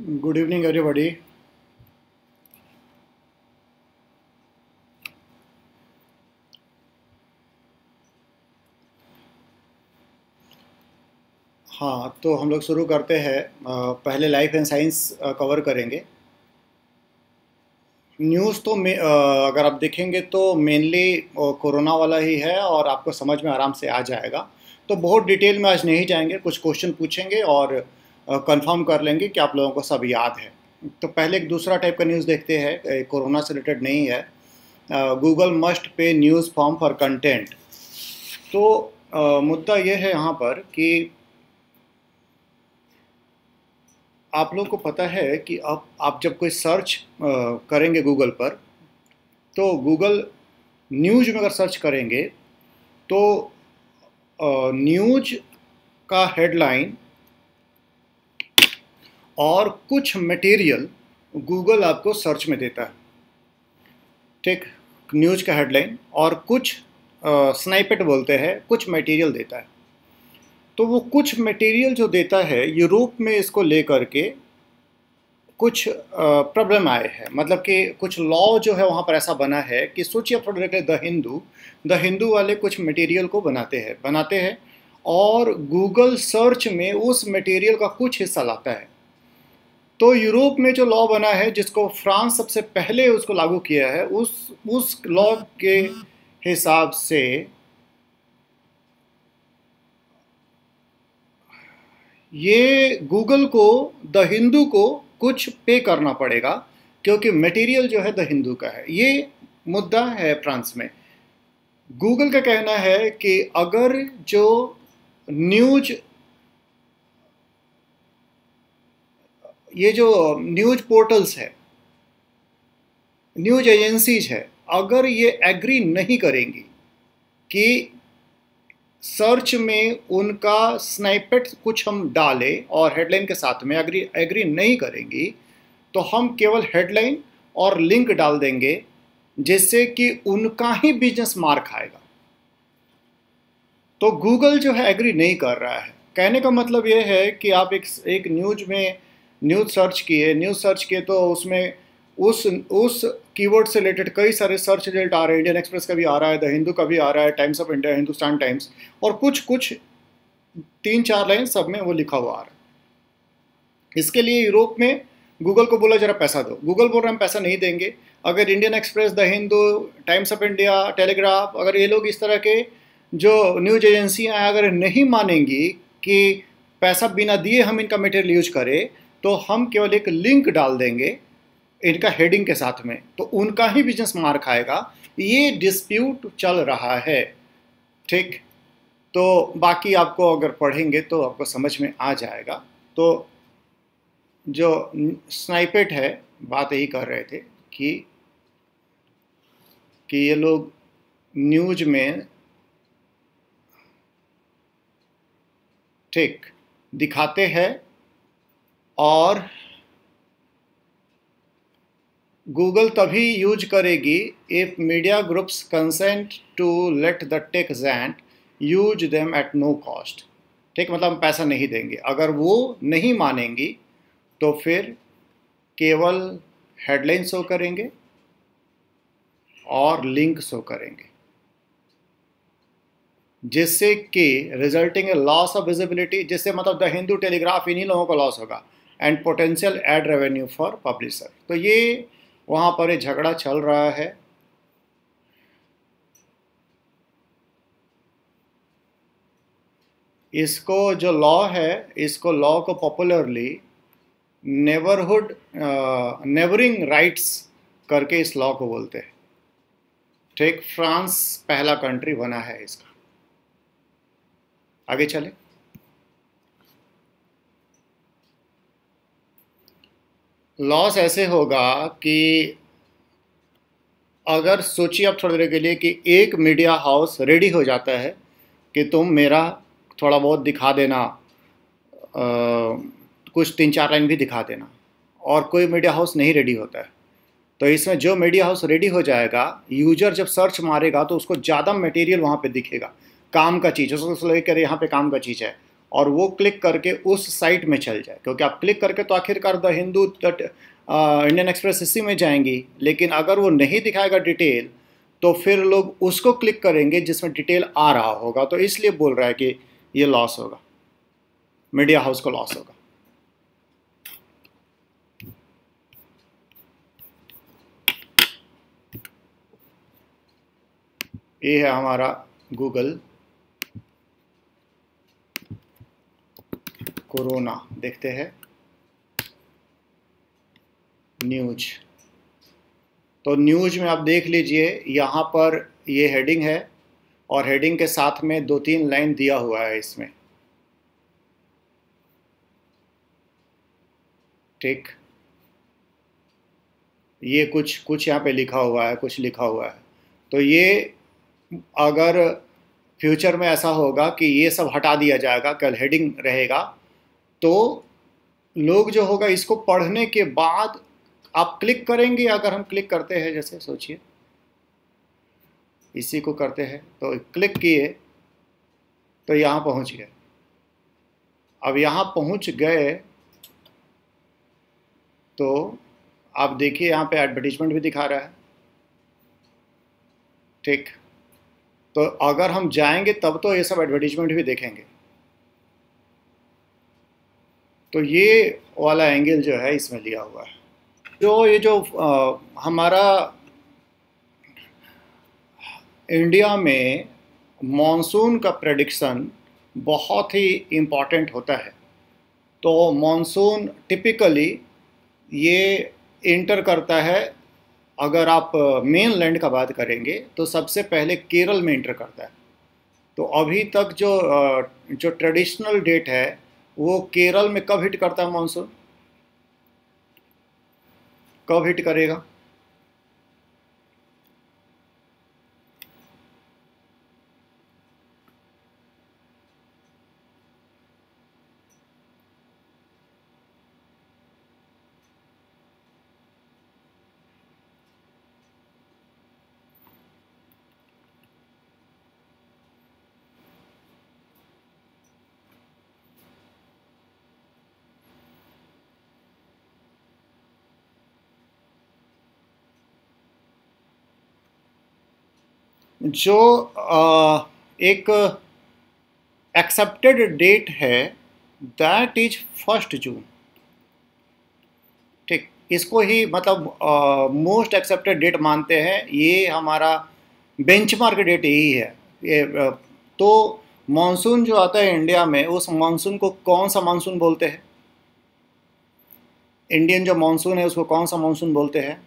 Good evening, everybody. हाँ तो हम लोग शुरू करते हैं पहले लाइफ एंड साइंस कवर करेंगे न्यूज़ तो मे, अगर आप देखेंगे तो मेनली कोरोना वाला ही है और आपको समझ में आराम से आ जाएगा तो बहुत डिटेल में आज नहीं जाएँगे कुछ क्वेश्चन पूछेंगे और कंफर्म कर लेंगे कि आप लोगों को सब याद है। तो पहले एक दूसरा टाइप का न्यूज़ देखते हैं कोरोना से रिलेटेड नहीं है। Google must pay news firms for content तो अ, मुद्दा ये है यहाँ पर कि आप लोगों को पता है कि अब आप जब कोई सर्च करेंगे गूगल पर तो गूगल न्यूज़ में अगर सर्च करेंगे तो न्यूज़ का हेडलाइन और कुछ मटेरियल गूगल आपको सर्च में देता है। ठीक? न्यूज़ का हेडलाइन और कुछ स्नाइपेट बोलते हैं, कुछ मटेरियल देता है। तो वो कुछ मटेरियल जो देता है, यूरोप में इसको लेकर के कुछ प्रॉब्लम आए हैं। मतलब कि कुछ लॉ जो है वहाँ पर ऐसा बना है कि सोचिए आप थोड़ा द हिंदू द हिंदू वाले कुछ मटेरियल को बनाते हैं बनाते हैं और गूगल सर्च में उस मटेरियल का कुछ हिस्सा लाता है। तो यूरोप में जो लॉ बना है, जिसको फ्रांस सबसे पहले उसको लागू किया है, उस उस लॉ के हिसाब से ये गूगल को, द हिंदू को कुछ पे करना पड़ेगा, क्योंकि मटेरियल जो है द हिंदू का है। ये मुद्दा है फ्रांस में। गूगल का कहना है कि अगर जो न्यूज़ ये जो न्यूज़ पोर्टल्स है, न्यूज़ एजेंसीज है, अगर ये एग्री नहीं करेंगी कि सर्च में उनका स्नाइपेट कुछ हम डालें और हेडलाइन के साथ में एग्री एग्री नहीं करेंगी तो हम केवल हेडलाइन और लिंक डाल देंगे, जिससे कि उनका ही बिज़नेस मार खाएगा। तो गूगल जो है एग्री नहीं कर रहा है। कहने का मतलब यह है कि आप एक एक न्यूज़ में न्यूज़ सर्च किए, न्यूज़ सर्च किए तो उसमें उस उस कीवर्ड से रिलेटेड कई सारे सर्च रिज़ल्ट आ रहे हैं। इंडियन एक्सप्रेस का भी आ रहा है, द हिंदू का भी आ रहा है, Times of India, Hindustan Times और कुछ कुछ तीन चार लाइन सब में वो लिखा हुआ आ रहा है। इसके लिए यूरोप में गूगल को बोला, जरा पैसा दो। गूगल बोल रहे हम पैसा नहीं देंगे। अगर Indian Express, the Hindu, Times of India, Telegraph, अगर ये लोग इस तरह के जो न्यूज़ एजेंसियाँ अगर नहीं मानेंगी कि पैसा बिना दिए हम इनका मटेरियल यूज़ करें तो हम केवल एक लिंक डाल देंगे इनका हेडिंग के साथ में। तो उनका ही बिज़नेस मार खाएगा ये डिस्प्यूट चल रहा है। ठीक? तो बाकी आपको अगर पढ़ेंगे तो आपको समझ में आ जाएगा। तो जो स्नाइपेट है, बात यही कर रहे थे कि कि ये लोग न्यूज़ में ठीक, दिखाते हैं और गूगल तभी यूज़ करेगी if media groups consent to let the tech giant use them at no cost ठीक मतलब हम पैसा नहीं देंगे। अगर वो नहीं मानेंगी तो फिर केवल हेडलाइन शो करेंगे और लिंक शो करेंगे। जिससे कि रिजल्टिंग लॉस ऑफ़ विजिबिलिटी जिससे मतलब द हिंदू टेलीग्राफ इन्हीं लोगों को लॉस होगा। And potential ad revenue for publisher तो ये वहाँ पर झगड़ा चल रहा है। इसको जो लॉ है, इसको लॉ को पॉपुलरली नेबरहुड नेबरिंग राइट्स करके इस लॉ को बोलते हैं। ठीक, फ्रांस पहला कंट्री बना है इसका। आगे चले। लॉस ऐसे होगा कि अगर सोचिए आप थोड़ी देर के लिए कि एक मीडिया हाउस रेडी हो जाता है कि तुम मेरा थोड़ा बहुत दिखा देना आ, कुछ तीन चार लाइन भी दिखा देना और कोई मीडिया हाउस नहीं रेडी होता है। तो इसमें जो मीडिया हाउस रेडी हो जाएगा यूज़र जब सर्च मारेगा तो उसको ज़्यादा मटेरियल वहाँ पे दिखेगा। काम का चीज़ उसको लेकर यहाँ पे काम का चीज़ है। और वो क्लिक करके उस साइट में चल जाए। क्योंकि आप क्लिक करके तो आखिरकार द हिंदू इंडियन एक्सप्रेस इसी में जाएँगी। लेकिन अगर वो नहीं दिखाएगा डिटेल तो फिर लोग उसको क्लिक करेंगे जिसमें डिटेल आ रहा होगा। तो इसलिए बोल रहा है कि ये लॉस होगा। मीडिया हाउस को लॉस होगा। ये है हमारा गूगल कोरोना, देखते हैं। न्यूज़। तो न्यूज़ में आप देख लीजिए, यहाँ पर ये हेडिंग है और हेडिंग के साथ में दो तीन लाइन दिया हुआ है इसमें। ठीक? ये कुछ कुछ यहाँ पे लिखा हुआ है, कुछ लिखा हुआ है। तो ये अगर फ्यूचर में ऐसा होगा कि ये सब हटा दिया जाएगा, कल हेडिंग रहेगा तो लोग जो होगा, इसको पढ़ने के बाद आप क्लिक करेंगे, अगर हम क्लिक करते हैं, जैसे सोचिए। इसी को करते हैं तो क्लिक किए तो यहाँ पहुँच गए। अब यहाँ पहुँच गए तो आप देखिए, यहाँ पे एडवर्टीजमेंट भी दिखा रहा है। ठीक। तो अगर हम जाएँगे, तब तो ये सब एडवर्टीजमेंट भी देखेंगे। तो ये वाला एंगल जो है इसमें लिया हुआ है। जो ये जो आ, हमारा इंडिया में मॉनसून का प्रडिक्शन बहुत ही इंपॉर्टेंट होता है। तो मॉनसून टिपिकली ये इंटर करता है। अगर आप मेन लैंड का बात करेंगे तो सबसे पहले केरल में इंटर करता है। तो अभी तक जो जो ट्रेडिशनल डेट है वो केरल में कब हिट करता है मानसून कब हिट करेगा? जो एक एक्सेप्टेड डेट है दैट इज़ फ़र्स्ट जून ठीक, इसको ही मतलब मोस्ट एक्सेप्टेड डेट मानते हैं, ये हमारा बेंचमार्क डेट यही है। ये तो मानसून जो आता है इंडिया में, उस मानसून को कौन सा मानसून बोलते हैं? इंडियन जो मानसून है, उसको कौन सा मानसून बोलते हैं?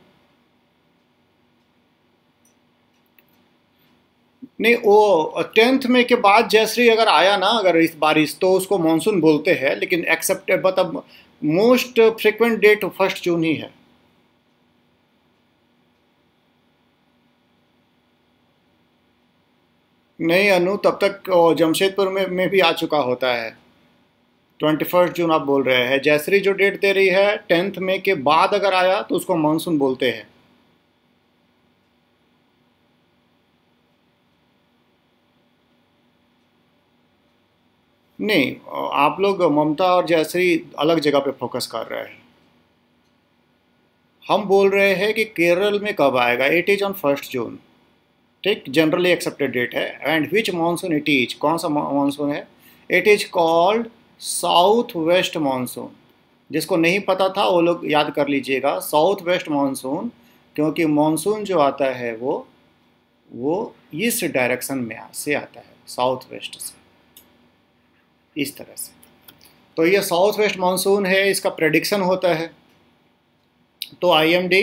नहीं, वो टेंथ में के बाद जयश्री अगर आया ना, अगर इस बारिश तो उसको मानसून बोलते हैं, लेकिन एक्सेप्ट मतलब most frequent date first June ही है। नहीं, अनु, तब तक जमशेदपुर में में भी आ चुका होता है। ट्वेंटी फ़र्स्ट जून आप बोल रहे हैं जयश्री जो डेट दे रही है, टेंथ में के बाद अगर आया तो उसको मानसून बोलते हैं। नहीं, आप लोग ममता और जयश्री अलग जगह पे फोकस कर रहे हैं। हम बोल रहे हैं कि केरल में कब आएगा? It is on first June ठीक? जनरली एक्सेप्टेड डेट है। And which monsoon it is कौन सा मानसून है? It is called south west monsoon जिसको नहीं पता था, वो लोग याद कर लीजिएगा। साउथ वेस्ट मानसून क्योंकि मानसून जो आता है वो वो इस डायरेक्शन में से आता है साउथ वेस्ट से। इस तरह से। तो ये साउथ वेस्ट मानसून है, इसका प्रडिक्शन होता है। तो आईएमडी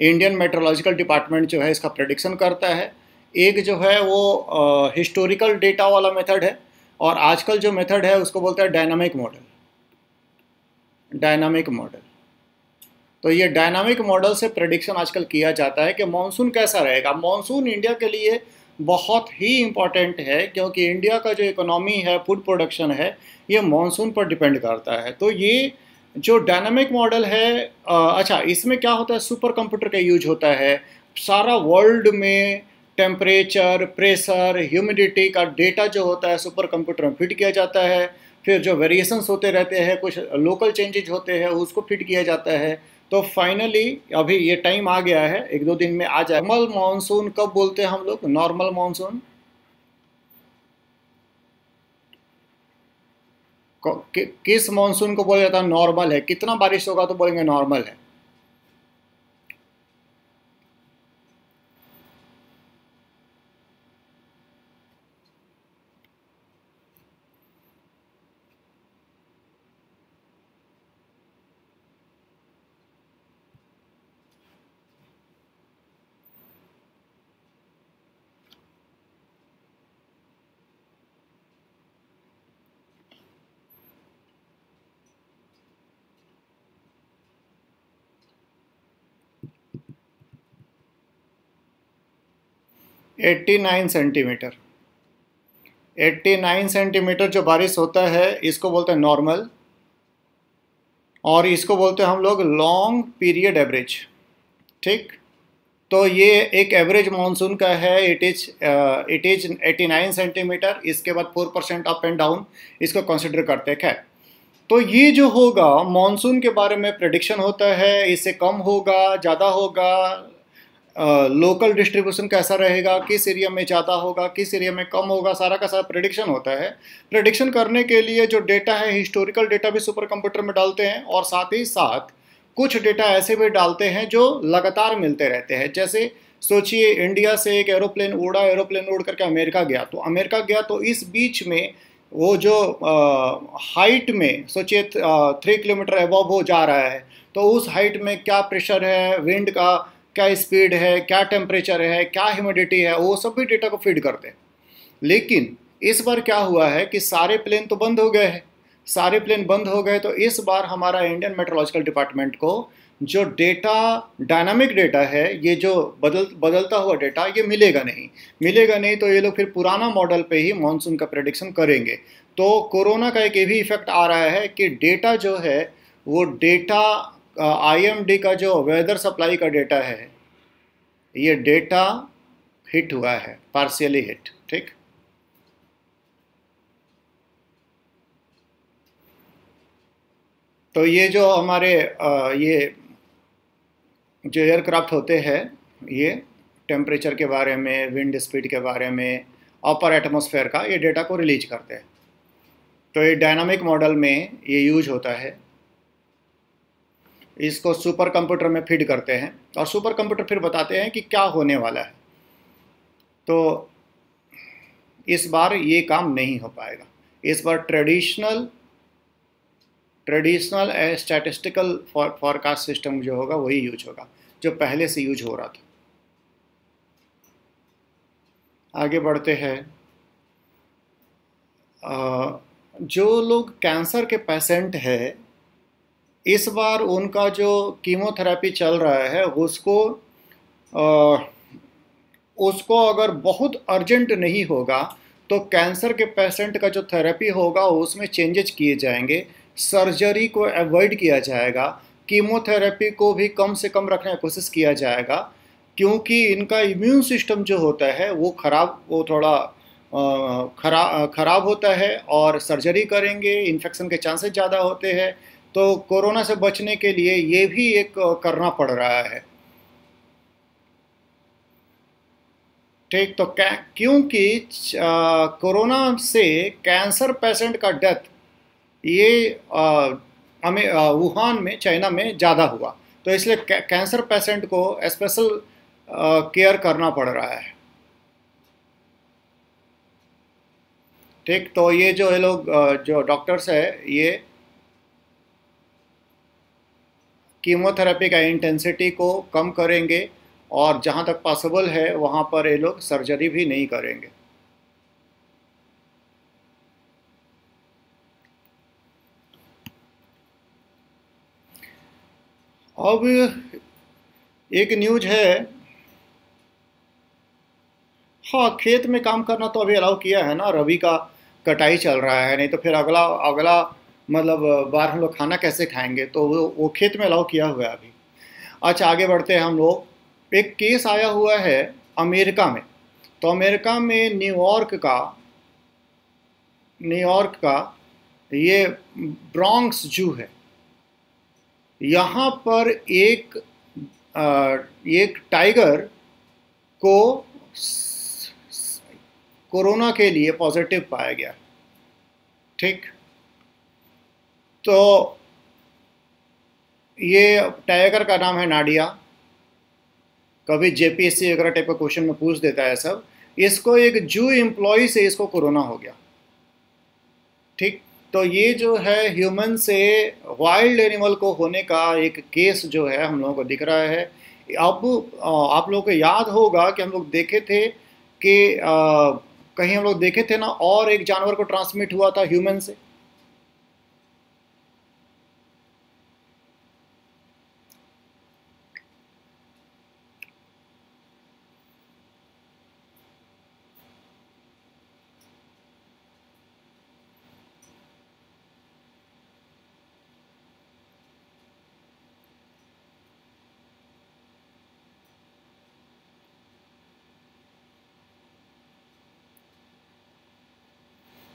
इंडियन मेट्रोलॉजिकल डिपार्टमेंट जो है, इसका प्रडिक्शन करता है। एक जो है वो हिस्टोरिकल डेटा वाला मेथड है और आजकल जो मेथड है, उसको बोलते हैं डायनामिक मॉडल डायनामिक मॉडल तो ये डायनामिक मॉडल से प्रडिक्शन आजकल किया जाता है कि मानसून कैसा रहेगा। मानसून इंडिया के लिए बहुत ही इंपॉर्टेंट है क्योंकि इंडिया का जो इकोनॉमी है फ़ूड प्रोडक्शन है, ये मानसून पर डिपेंड करता है। तो ये जो डायनामिक मॉडल है अच्छा इसमें क्या होता है? सुपर कंप्यूटर का यूज़ होता है। सारा वर्ल्ड में टेम्परेचर प्रेशर ह्यूमिडिटी का डेटा जो होता है सुपर कंप्यूटर में फिट किया जाता है। फिर जो वेरिएशंस होते रहते हैं, कुछ लोकल चेंजेज होते हैं, उसको फिट किया जाता है। तो फाइनली अभी ये टाइम आ गया है, एक दो दिन में आ जाए। नॉर्मल मानसून कब बोलते हैं हम लोग? नॉर्मल मानसून किस मानसून को बोला जाता है नॉर्मल है? कितना बारिश होगा तो बोलेंगे नॉर्मल है। 89 सेंटीमीटर। 89 सेंटीमीटर जो बारिश होता है, इसको बोलते हैं नॉर्मल। और इसको बोलते हैं हम लोग लॉन्ग पीरियड एवरेज। ठीक? तो ये एक एवरेज मानसून का है, it is it is 89 centimetre, इसके बाद four percent up and down, इसको कंसिडर करते हैं, खैर। तो ये जो होगा, मानसून के बारे में प्रडिक्शन होता है, इससे कम होगा, ज़्यादा होगा लोकल डिस्ट्रीब्यूशन कैसा रहेगा, किस एरिया में ज़्यादा होगा, किस एरिया में कम होगा, सारा का सारा प्रडिक्शन होता है। प्रडिक्शन करने के लिए जो डेटा है हिस्टोरिकल डेटा भी सुपर कंप्यूटर में डालते हैं और साथ ही साथ कुछ डेटा ऐसे भी डालते हैं जो लगातार मिलते रहते हैं। जैसे सोचिए इंडिया से एक एरोप्लेन उड़ा एरोप्लेन उड़ करके अमेरिका गया। तो अमेरिका गया तो इस बीच में वो जो हाइट में सोचिए थ्री किलोमीटर अबव हो जा रहा है। तो उस हाइट में क्या प्रेशर है विंड का क्या स्पीड है, क्या टेम्परेचर है, क्या ह्यूमिडिटी है, वो सब भी डेटा को फ़ीड करते हैं। लेकिन इस बार क्या हुआ है कि सारे प्लेन तो बंद हो गए हैं। सारे प्लेन बंद हो गए तो इस बार हमारा इंडियन मेट्रोलॉजिकल डिपार्टमेंट को जो डेटा डायनामिक डेटा है, ये जो बदल, बदलता हुआ डेटा ये मिलेगा नहीं। मिलेगा नहीं तो ये लोग फिर पुराना मॉडल पे ही मानसून का प्रडिक्शन करेंगे। तो कोरोना का एक ये भी इफ़ेक्ट आ रहा है कि डेटा जो है, वो डेटा आईएमडी का जो वेदर सप्लाई का डेटा है, ये डेटा हिट हुआ है पार्शियली हिट ठीक? तो ये जो हमारे ये जो एयरक्राफ्ट होते हैं, ये टेम्परेचर के बारे में विंड स्पीड के बारे में अपर एटमॉस्फेयर का, ये डेटा को रिलीज़ करते हैं। तो ये डायनामिक मॉडल में ये यूज़ होता है। इसको सुपर कंप्यूटर में फ़ीड करते हैं और सुपर कंप्यूटर फिर बताते हैं कि क्या होने वाला है। तो इस बार ये काम नहीं हो पाएगा। इस बार traditional traditional statistical forecast system जो होगा वही यूज़ होगा, जो पहले से यूज़ हो रहा था। आगे बढ़ते हैं। जो लोग कैंसर के पेशेंट है इस बार उनका जो कीमोथेरेपी चल रहा है उसको आ, उसको अगर बहुत अर्जेंट नहीं होगा तो कैंसर के पेशेंट का जो थेरेपी होगा उसमें चेंजेस किए जाएँगे। सर्जरी को अवॉइड किया जाएगा। कीमोथेरेपी को भी कम से कम रखने की कोशिश किया जाएगा क्योंकि इनका इम्यून सिस्टम जो होता है वो ख़राब वो थोड़ा खराब खराब होता है और सर्जरी करेंगे इन्फेक्शन के चांसेस ज़्यादा होते हैं। तो कोरोना से बचने के लिए ये भी एक करना पड़ रहा है। ठीक तो क्योंकि कोरोना से कैंसर पेशेंट का डेथ ये हमें वुहान में, चाइना में ज़्यादा हुआ। तो इसलिए कैंसर पेशेंट को स्पेशल केयर करना पड़ रहा है। ठीक तो ये जो ये लोग जो डॉक्टर्स है, ये कीमोथेरेपी का इंटेंसिटी को कम करेंगे और जहाँ तक पॉसिबल है, वहाँ पर ये लोग सर्जरी भी नहीं करेंगे। अब एक न्यूज़ है। हाँ खेत में काम करना तो अभी अलाउ किया है ना रवि का कटाई चल रहा है, नहीं तो फिर अगला अगला मतलब बाहर हम लोग खाना कैसे खाएँगे? तो वो वो खेत में अलाउ किया हुआ है अभी। अच्छा आगे बढ़ते हैं हम लोग। एक केस आया हुआ है अमेरिका में। तो अमेरिका में न्यूयॉर्क का न्यूयॉर्क का ये ब्रॉन्क्स जू है। यहाँ पर एक आ, एक टाइगर को कोरोना के लिए पॉजिटिव पाया गया। ठीक? तो ये टाइगर का नाम है नाडिया। कभी जेपीएससी वगैरह टाइप का क्वेश्चन में पूछ देता है सब। इसको एक जू एम्प्लॉय से इसको कोरोना हो गया। ठीक? तो ये जो है ह्यूमन से वाइल्ड एनिमल को होने का एक केस जो है हम लोगों को दिख रहा है। अब आप लोगों को याद होगा कि हम लोग देखे थे कि कहीं हम लोग देखे थे ना और एक जानवर को ट्रांसमिट हुआ था ह्यूमन से।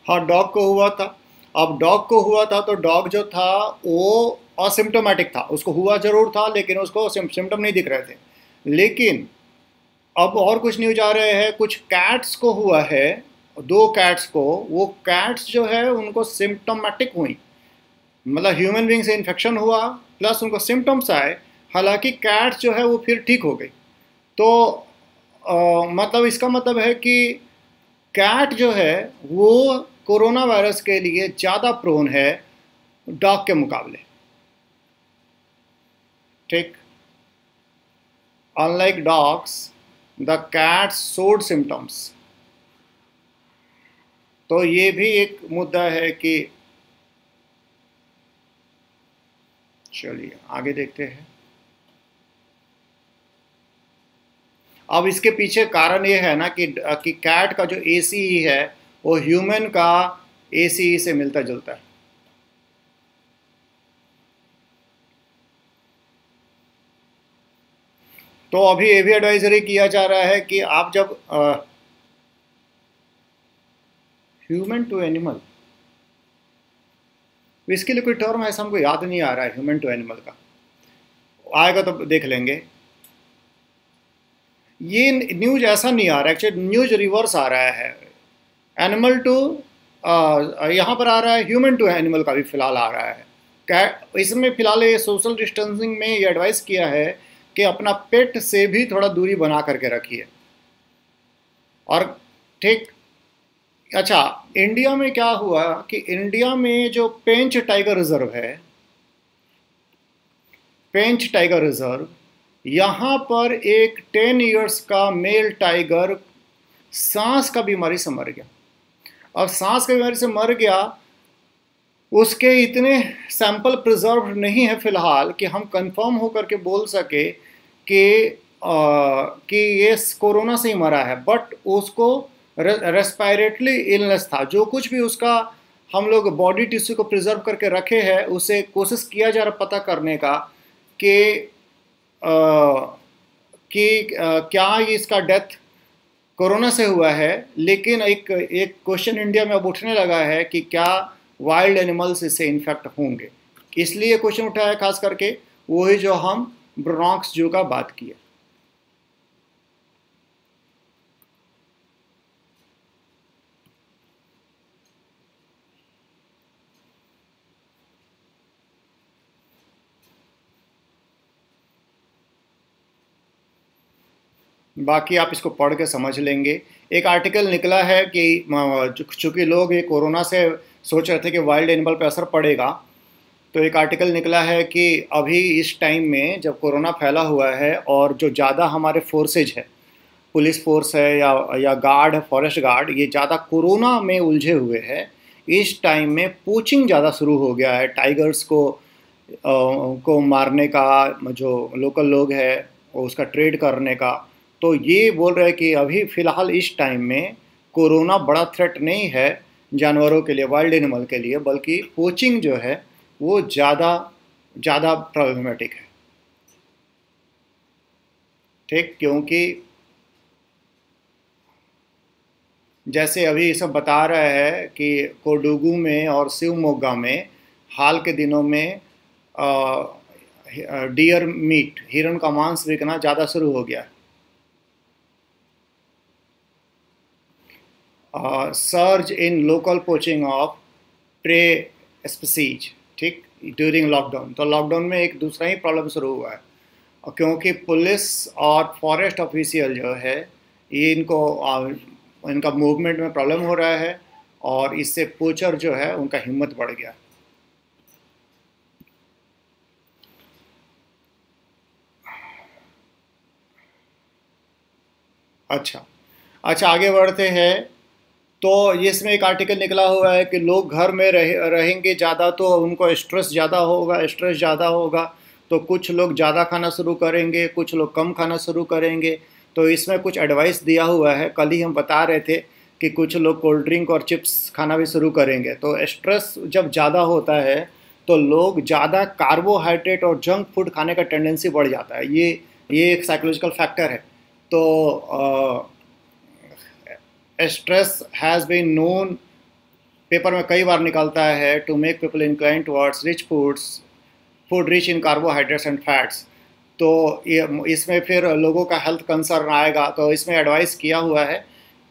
हाँ डॉग को हुआ था। अब डॉग को हुआ था तो डॉग जो था वो असिम्टोमेटिक था। उसको हुआ ज़रूर था लेकिन उसको सिम्टम नहीं दिख रहे थे। लेकिन अब और कुछ न्यूज़ आ रहे हैं। कुछ कैट्स को हुआ है दो कैट्स को वो कैट्स जो है उनको सिम्टोमेटिक हुई। मतलब ह्यूमन बींग से इन्फेक्शन हुआ प्लस उनको सिम्टम्स आए। हालाँकि कैट्स जो है वो फिर ठीक हो गई। तो आ, मतलब इसका मतलब है कि कैट जो है वो कोरोना वायरस के लिए ज़्यादा प्रोन है डॉग के मुकाबले। ठीक? Unlike dogs the cat showed symptoms तो ये भी एक मुद्दा है कि चलिए, आगे देखते हैं। अब इसके पीछे कारण ये है ना कि कि कैट का जो एसी है वो ह्यूमन का एसी से मिलता जुलता है। तो अभी ये भी एडवाइजरी किया जा रहा है कि आप जब ह्यूमन टू एनिमल इसके लिए कोई टर्म ऐसा हमको याद नहीं आ रहा है ह्यूमन टू एनिमल का। आएगा तो देख लेंगे। ये न्यूज़ ऐसा नहीं आ रहा है एक्चुअली न्यूज़ रिवर्स आ रहा है। एनिमल टू यहाँ पर आ रहा है ह्यूमन टू एनिमल का भी फ़िलहाल आ रहा है। क्या इसमें फ़िलहाल ये सोशल डिस्टेंसिंग में ये एडवाइस किया है कि अपना पेट से भी थोड़ा दूरी बना करके रखिए। और ठीक अच्छा इंडिया में क्या हुआ कि इंडिया में जो पेंच टाइगर रिज़र्व है पेंच टाइगर रिज़र्व यहाँ पर एक टेन इयर्स का मेल टाइगर सांस का बीमारी से मर गया। और सांस की बीमारी से मर गया, उसके इतने सैंपल प्रिजर्व नहीं है फ़िलहाल कि हम कंफर्म होकर के बोल सके कि कि ये कोरोना से ही मरा है। बट उसको रेस्पायरेटली इलनेस था। जो कुछ भी उसका हम लोग बॉडी टिश्यू को प्रिजर्व करके रखे हैं, उसे कोशिश किया जा रहा पता करने का कि कि क्या इसका डेथ कोरोना से हुआ है, लेकिन एक एक क्वेश्चन इंडिया में अब उठने लगा है कि क्या वाइल्ड एनिमल्स इससे इन्फेक्ट होंगे। इसलिए क्वेश्चन उठाया खास करके वही जो हम ब्रोनॉक्स जू का बात किया। बाकी आप इसको पढ़ के समझ लेंगे। एक आर्टिकल निकला है कि चूँकि लोग ये कोरोना से सोच रहे थे कि वाइल्ड एनिमल पर असर पड़ेगा तो एक आर्टिकल निकला है कि अभी इस टाइम में जब कोरोना फैला हुआ है और जो ज़्यादा हमारे फोर्सेज है पुलिस फोर्स है या या गार्ड है फॉरेस्ट गार्ड ये ज़्यादा कोरोना में उलझे हुए हैं इस टाइम में पोचिंग ज़्यादा शुरू हो गया है। टाइगर्स को आ, को मारने का जो लोकल लोग है उसका ट्रेड करने का। तो ये बोल रहे हैं कि अभी फ़िलहाल इस टाइम में कोरोना बड़ा थ्रेट नहीं है जानवरों के लिए वाइल्ड एनिमल के लिए, बल्कि पोचिंग जो है, वो ज़्यादा ज़्यादा प्रॉब्लमेटिक है। ठीक? क्योंकि जैसे अभी सब बता रहा है कि कोडुगू में और शिवमोगा में हाल के दिनों में डियर मीट हिरन का मांस बिकना ज़्यादा शुरू हो गया surge in local poaching of prey species ठीक? ड्यूरिंग लॉकडाउन तो लॉकडाउन में एक दूसरा ही प्रॉब्लम शुरू हुआ है। क्योंकि पुलिस और फॉरेस्ट ऑफिशियल जो है, ये इनको इनका मूवमेंट में प्रॉब्लम हो रहा है और इससे पोचर जो है, उनका हिम्मत बढ़ गया। अच्छा। अच्छा आगे बढ़ते हैं। तो इसमें एक आर्टिकल निकला हुआ है कि लोग घर में रह, रहेंगे ज़्यादा तो उनको स्ट्रेस ज़्यादा होगा स्ट्रेस ज़्यादा होगा। तो कुछ लोग ज़्यादा खाना शुरू करेंगे, कुछ लोग कम खाना शुरू करेंगे। तो इसमें कुछ एडवाइस दिया हुआ है। कल ही हम बता रहे थे कि कुछ लोग कोल्ड ड्रिंक और चिप्स खाना भी शुरू करेंगे। तो स्ट्रेस जब ज़्यादा होता है तो लोग ज़्यादा कार्बोहाइड्रेट और जंक फ़ूड खाने का टेंडेंसी बढ़ जाता है। ये ये एक साइकोलॉजिकल फैक्टर है। तो stress has been known paper में कई बार निकलता है to make people incline towards rich foods food rich in carbohydrates and fats तो ये इसमें फिर लोगों का हेल्थ कंसर्न आएगा। तो इसमें एडवाइस किया हुआ है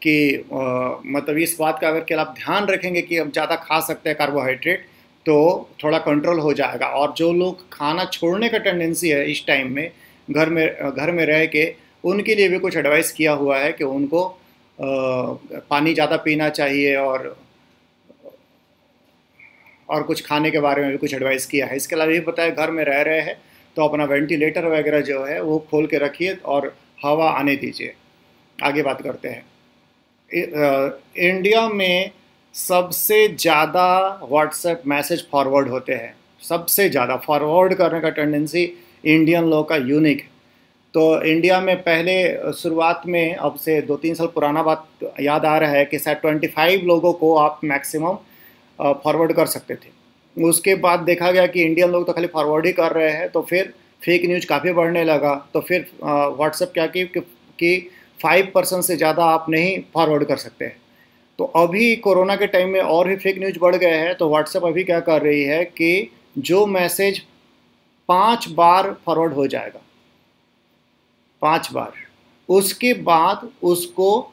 कि आ, मतलब इस बात का अगर आप ध्यान रखेंगे कि अब ज़्यादा खा सकते हैं कार्बोहाइड्रेट तो थोड़ा कंट्रोल हो जाएगा। और जो लोग खाना छोड़ने का टेंडेंसी है इस टाइम में घर में घर में रह के उनके लिए भी कुछ एडवाइस किया हुआ है कि उनको पानी ज़्यादा पीना चाहिए और और कुछ खाने के बारे में भी कुछ एडवाइस किया है। इसके अलावा ये बताया, घर में रह रहे हैं तो अपना वेंटिलेटर वगैरह जो है, वो खोल के रखिए और हवा आने दीजिए। आगे बात करते हैं। इंडिया में सबसे ज़्यादा व्हाट्सएप मैसेज फॉरवर्ड होते हैं। सबसे ज़्यादा। फॉरवर्ड करने का टेंडेंसी इंडियन लोग का यूनिक है। तो इंडिया में पहले शुरुआत में अब से दो तीन साल पुराना बात याद आ रहा है कि शायद ट्वेंटी फाइव लोगों को आप मैक्सिमम फॉरवर्ड कर सकते थे। उसके बाद देखा गया कि इंडियन लोग तो खाली फॉरवर्ड ही कर रहे हैं तो फिर फेक न्यूज़ काफ़ी बढ़ने लगा। तो फिर व्हाट्सएप क्या कि कि फाइव परसेंट से ज़्यादा आप नहीं फॉरवर्ड कर सकते हैं। तो अभी कोरोना के टाइम में और भी फेक न्यूज़ बढ़ गए हैं तो व्हाट्सएप अभी क्या कर रही है कि जो मैसेज पाँच बार फॉरवर्ड हो जाएगा। पाँच बार। उसके बाद उसको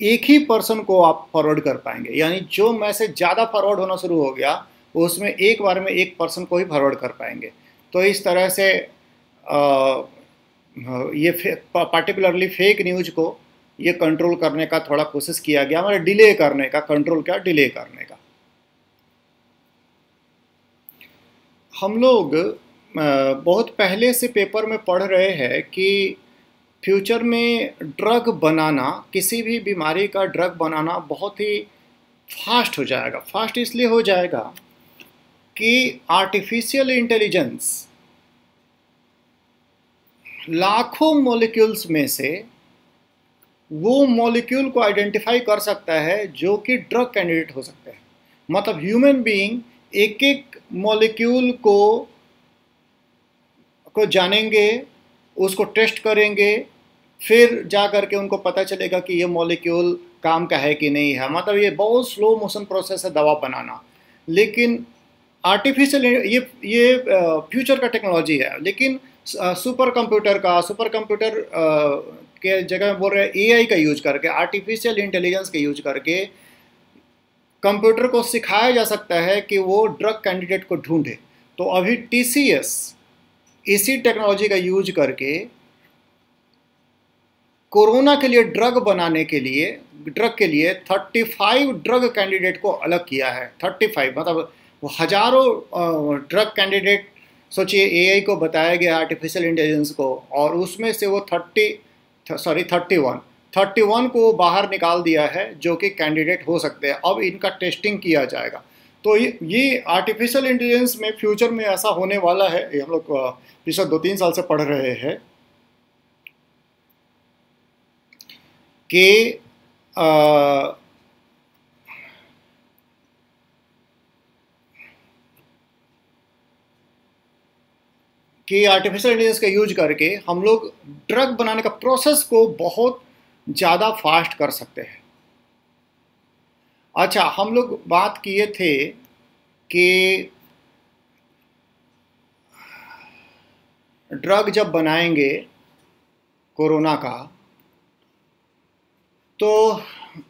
एक ही पर्सन को आप फॉरवर्ड कर पाएँगे। यानी जो मैसेज ज़्यादा फॉरवर्ड होना शुरू हो गया उसमें एक बार में एक पर्सन को ही फॉरवर्ड कर पाएँगे। तो इस तरह से आ, ये पार्टिकुलरली फेक न्यूज़ को ये कंट्रोल करने का थोड़ा कोशिश किया गया। मतलब डिले करने का कंट्रोल क्या? डिले करने का। हम लोग बहुत पहले से पेपर में पढ़ रहे हैं कि फ्यूचर में ड्रग बनाना, किसी भी बीमारी का ड्रग बनाना बहुत ही फास्ट हो जाएगा। फास्ट इसलिए हो जाएगा कि आर्टिफिशियल इंटेलिजेंस लाखों मॉलिक्यूल्स में से वो मॉलिक्यूल को आइडेंटिफाई कर सकता है जो कि ड्रग कैंडिडेट हो सकते हैं। मतलब ह्यूमन बीइंग एक एक मॉलिक्यूल को को जानेंगे, उसको टेस्ट करेंगे, फिर जा करके उनको पता चलेगा कि ये मॉलिक्यूल काम का है कि नहीं है। मतलब ये बहुत स्लो मोशन प्रोसेस है दवा बनाना। लेकिन आर्टिफिशियल ये ये फ्यूचर का टेक्नोलॉजी है। लेकिन सुपर कंप्यूटर का सुपर कंप्यूटर के जगह बोल रहे हैं एआई का यूज़ करके आर्टिफिशियल इंटेलिजेंस का यूज़ करके कंप्यूटर को सिखाया जा सकता है कि वो ड्रग कैंडिडेट को ढूंढे। तो अभी TCS इसी टेक्नोलॉजी का यूज़ करके कोरोना के लिए ड्रग बनाने के लिए ड्रग के लिए 35 ड्रग कैंडिडेट को अलग किया है। 35 मतलब वो हज़ारों ड्रग कैंडिडेट सोचिए एआई को बताया गया आर्टिफिशियल इंटेलिजेंस को, और उसमें से वो 30 सॉरी 31 31 को बाहर निकाल दिया है, जो कि कैंडिडेट हो सकते हैं। अब इनका टेस्टिंग किया जाएगा। तो ये ये आर्टिफिशियल इंटेलिजेंस में फ्यूचर में ऐसा होने वाला है हम लोग पिछले दो तीन साल से पढ़ रहे हैं, कि कि आर्टिफिशियल इंटेलिजेंस का यूज़ करके हम लोग ड्रग बनाने का प्रोसेस को बहुत ज़्यादा फास्ट कर सकते हैं। अच्छा हम लोग बात किए थे कि ड्रग जब बनाएँगे कोरोना का तो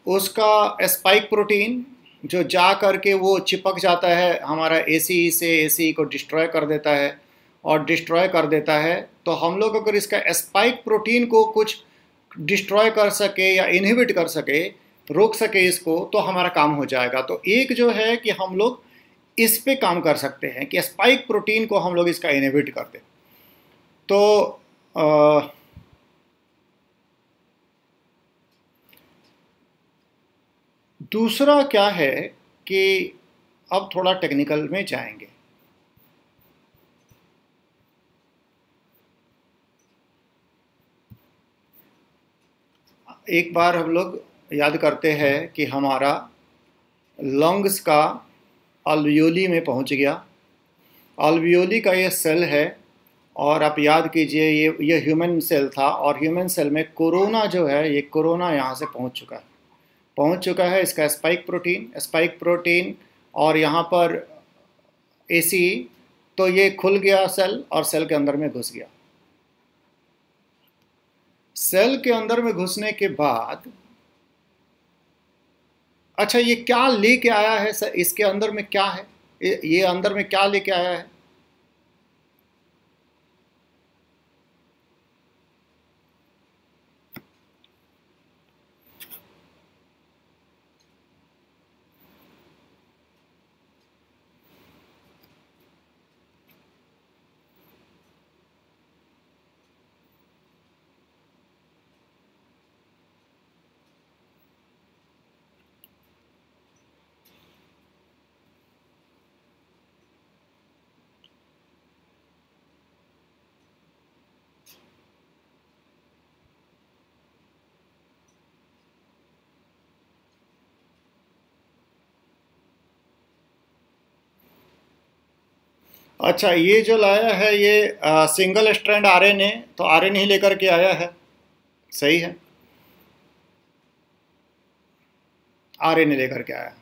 उसका स्पाइक प्रोटीन जो जा करके वो चिपक जाता है, हमारा एसी से एसी को डिस्ट्रॉय कर देता है और डिस्ट्रॉय कर देता है तो हम लोग अगर इसका स्पाइक प्रोटीन को कुछ डिस्ट्रॉय कर सके या इनहिबिट कर सके रोक सके इसको तो हमारा काम हो जाएगा। तो एक जो है कि हम लोग इस पे काम कर सकते हैं कि स्पाइक प्रोटीन को हम लोग इसका इनहिबिट कर दें। तो आ, दूसरा क्या है कि अब थोड़ा टेक्निकल में जाएँगे। एक बार हम लोग याद करते हैं कि हमारा लंग्स का अल्वियोली में पहुँच गया। अल्वियोली का ये सेल है और आप याद कीजिए, ये ये ह्यूमन सेल था और ह्यूमन सेल में कोरोना जो है, ये कोरोना यहाँ से पहुँच चुका है। पहुँच चुका है इसका स्पाइक प्रोटीन स्पाइक प्रोटीन और यहाँ पर एसी तो ये खुल गया सेल और सेल के अंदर में घुस गया। सेल के अंदर में घुसने के बाद अच्छा ये क्या लेके आया है सर? इसके अंदर में क्या है? ये अंदर में क्या लेके आया है? अच्छा ये जो लाया है ये आ, सिंगल स्ट्रैंड आर एन तो आर एन ही लेकर के आया है। सही है। आर एन लेकर के आया।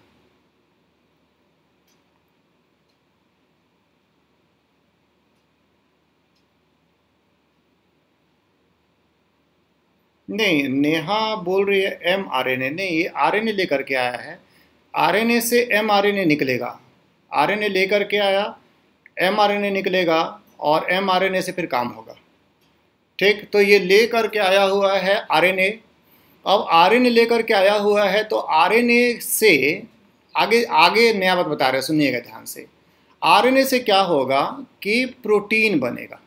नहीं नेहा बोल रही है एम आर एन ए नहीं ये आर एन ए लेकर के आया है। आर एन ए से एम आर एन ए निकलेगा। आर एन ए लेकर के आया एमआरएनए निकलेगा और एमआरएनए से फिर काम होगा। ठीक? तो ये ले करके आया हुआ है आरएनए। अब आर एन लेकर के आया हुआ है तो आरएनए से आगे आगे नया बात बता रहे हैं, सुनिएगा ध्यान से। आरएनए से क्या होगा कि प्रोटीन बनेगा।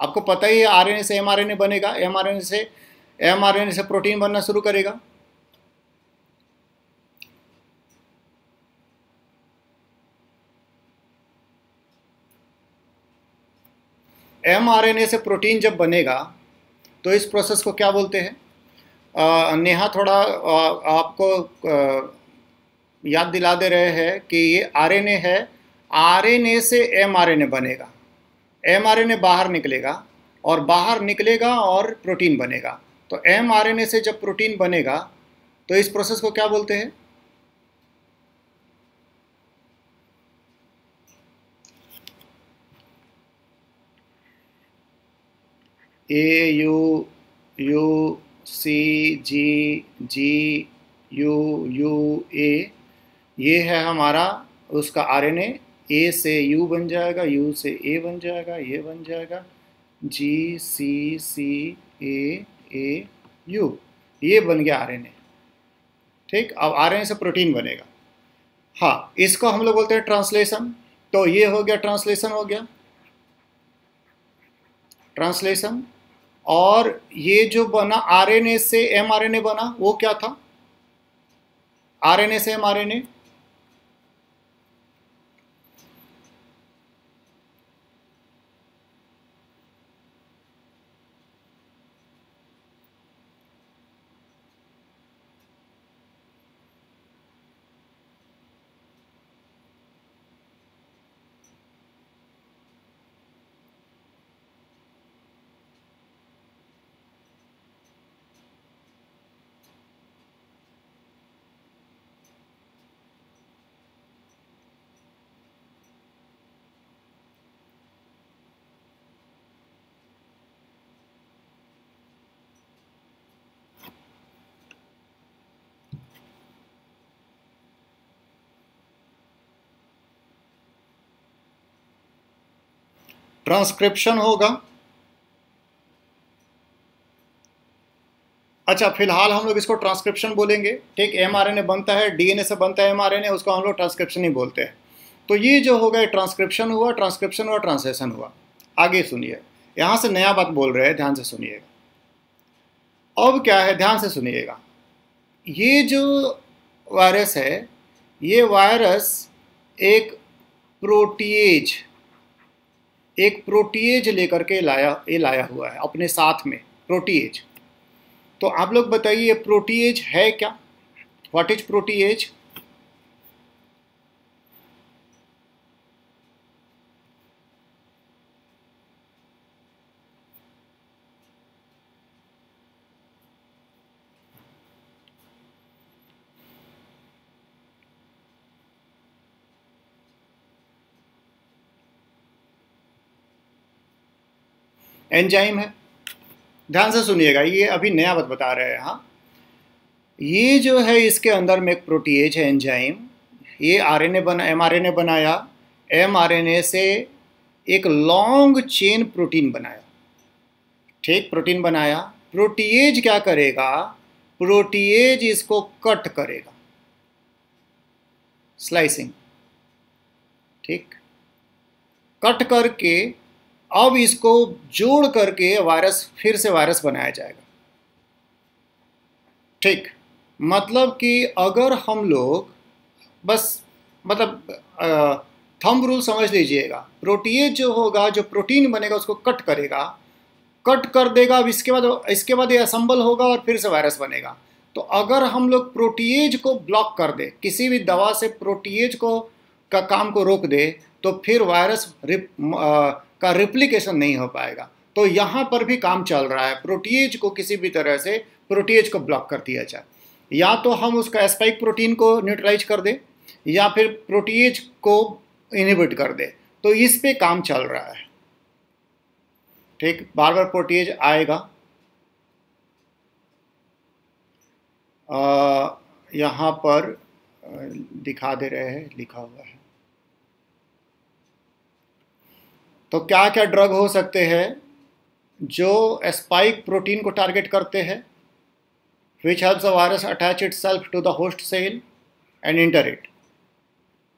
आपको पता ही है आरएनए से एमआरएनए बनेगा, एमआरएनए से एमआरएनए से प्रोटीन बनना शुरू करेगा। एमआरएनए से प्रोटीन जब बनेगा तो इस प्रोसेस को क्या बोलते हैं? नेहा थोड़ा आ, आपको आ, याद दिला दे रहे हैं कि ये आरएनए है। आरएनए से एमआरएनए बनेगा। एमआरएनए बाहर निकलेगा और बाहर निकलेगा और प्रोटीन बनेगा। तो एमआरएनए से जब प्रोटीन बनेगा तो इस प्रोसेस को क्या बोलते हैं? A U U C G G U U A ये है हमारा, उसका आर एन ए से यू बन जाएगा यू से ए बन जाएगा, ये बन जाएगा। जी सी सी ए ए यू ये बन गया आर एन ए ठीक? अब आर एन ए से प्रोटीन बनेगा। हाँ इसको हम लोग बोलते हैं ट्रांसलेशन तो ये हो गया ट्रांसलेशन हो गया। ट्रांसलेशन और ये जो बना आरएनए से एमआरएनए बना वो क्या था? आरएनए से एमआरएनए? ट्रांसक्रिप्शन होगा। अच्छा फ़िलहाल हम लोग इसको ट्रांसक्रिप्शन बोलेंगे। ठीक एमआरएनए बनता है डीएनए से बनता है एमआरएनए उसको हम लोग ट्रांसक्रिप्शन ही बोलते हैं। तो ये जो होगा ट्रांसक्रिप्शन हुआ ट्रांसक्रिप्शन हुआ ट्रांसलेशन हुआ। आगे सुनिए। यहाँ से नया बात बोल रहे हैं, ध्यान से सुनिएगा। अब क्या है, ध्यान से सुनिएगा। ये जो वायरस है, ये वायरस एक प्रोटीएज एक प्रोटीएज लेकर के लाया, ये लाया हुआ है, अपने साथ में, प्रोटीएज। तो आप लोग बताइए, ये प्रोटीएज है क्या? What is protease? एंजाइम है। ध्यान से सुनिएगा, ये अभी नया बात बता रहे हैं हाँ। ये जो है, इसके अंदर में एक प्रोटीएज है, एंजाइम। ये आरएनए बना, एमआरएनए बनाया। एमआरएनए से एक लॉन्ग चेन प्रोटीन बनाया। ठीक, प्रोटीन बनाया। प्रोटीएज क्या करेगा? प्रोटीएज इसको कट करेगा। स्लाइसिंग। ठीक। कट करके अब इसको जोड़ करके वायरस फिर से वायरस बनाया जाएगा। ठीक? मतलब कि अगर हम लोग, बस मतलब थंब रूल समझ लीजिएगा। प्रोटीएज जो होगा, जो प्रोटीन बनेगा, उसको कट करेगा। कट कर देगा, अब इसके बाद इसके बाद ये असम्बल होगा और फिर से वायरस बनेगा। तो अगर हम लोग प्रोटीएज को ब्लॉक कर दे, किसी भी दवा से प्रोटीएज को, का काम को रोक दे तो फिर वायरस का रिप्लिकेशन नहीं हो पाएगा। तो यहाँ पर भी काम चल रहा है। प्रोटीज को किसी भी तरह से प्रोटीज को ब्लॉक कर दिया जाए। या तो हम उसका स्पाइक प्रोटीन को न्यूट्रलाइज कर दें, या फिर प्रोटीज को इनिबिट कर दे। तो इस पे काम चल रहा है। ठीक? बार बार प्रोटीज आएगा। यहाँ पर दिखा दे रहे हैं, लिखा हुआ है। तो क्या क्या ड्रग हो सकते हैं जो स्पाइक प्रोटीन को टारगेट करते हैं which helps the virus attach itself to the host cell and enter it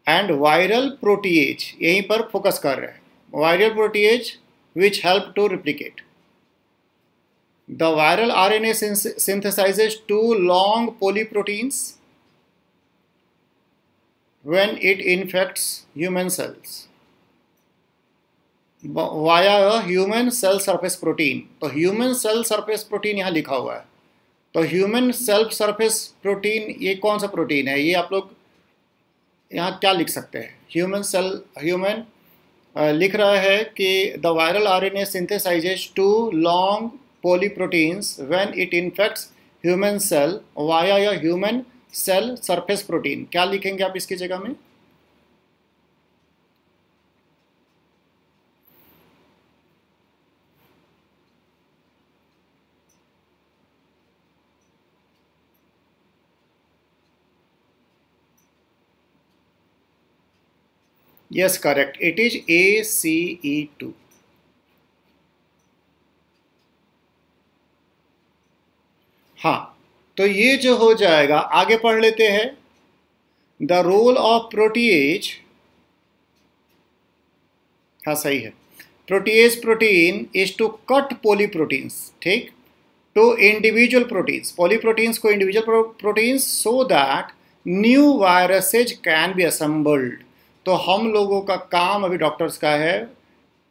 and viral protease यहीं पर फोकस कर रहे हैं। Viral protease which help to replicate the viral R N A synthesises two long polyproteins when it infects human cells. Via human cell surface protein तो human cell surface protein यहाँ लिखा हुआ है। तो ह्यूमन सेल्फ सरफेस प्रोटीन ये कौन सा protein है? ये आप लोग यहाँ क्या लिख सकते हैं? ह्यूमन सेल ह्यूमन लिख रहा है कि the viral R N A synthesises two long polyproteins when it infects human cell via या ह्यूमन सेल सरफेस प्रोटीन क्या लिखेंगे आप इसकी जगह में? Yes, correct. It is ACE2 हाँ तो ये जो हो जाएगा, आगे पढ़ लेते हैं। द रोल ऑफ़ प्रोटीएज हाँ सही है। Protease protein is to cut polyproteins ठीक? टू इंडिविजुअल प्रोटीन्स पोलीप्रोटीन्स को individual proteins so that new viruses can be assembled तो हम लोगों का काम अभी डॉक्टर्स का है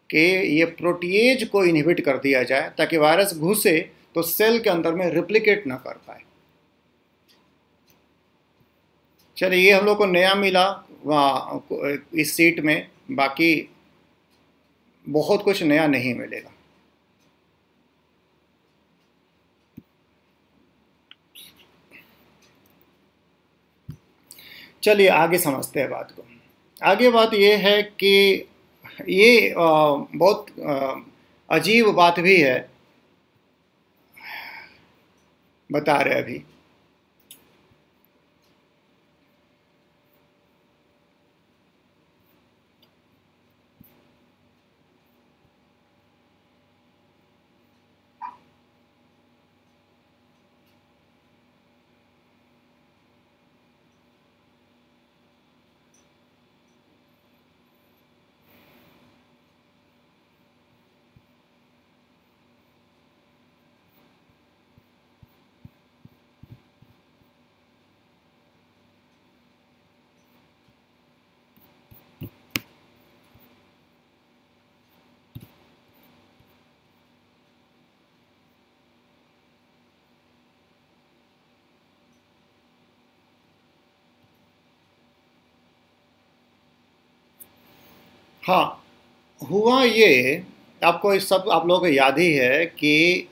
कि ये प्रोटीज को इनहिबिट कर दिया जाए, ताकि वायरस घुसे तो सेल के अंदर में रिप्लिकेट ना कर पाए। चलिए, ये हम लोग को नया मिला इस सीट में, बाकी बहुत कुछ नया नहीं मिलेगा। चलिए, आगे समझते हैं बात को। आगे बात यह है कि ये बहुत अजीब बात भी है। बता रहे अभी। हाँ हुआ ये, आपको इस सब आप लोगों को याद ही है कि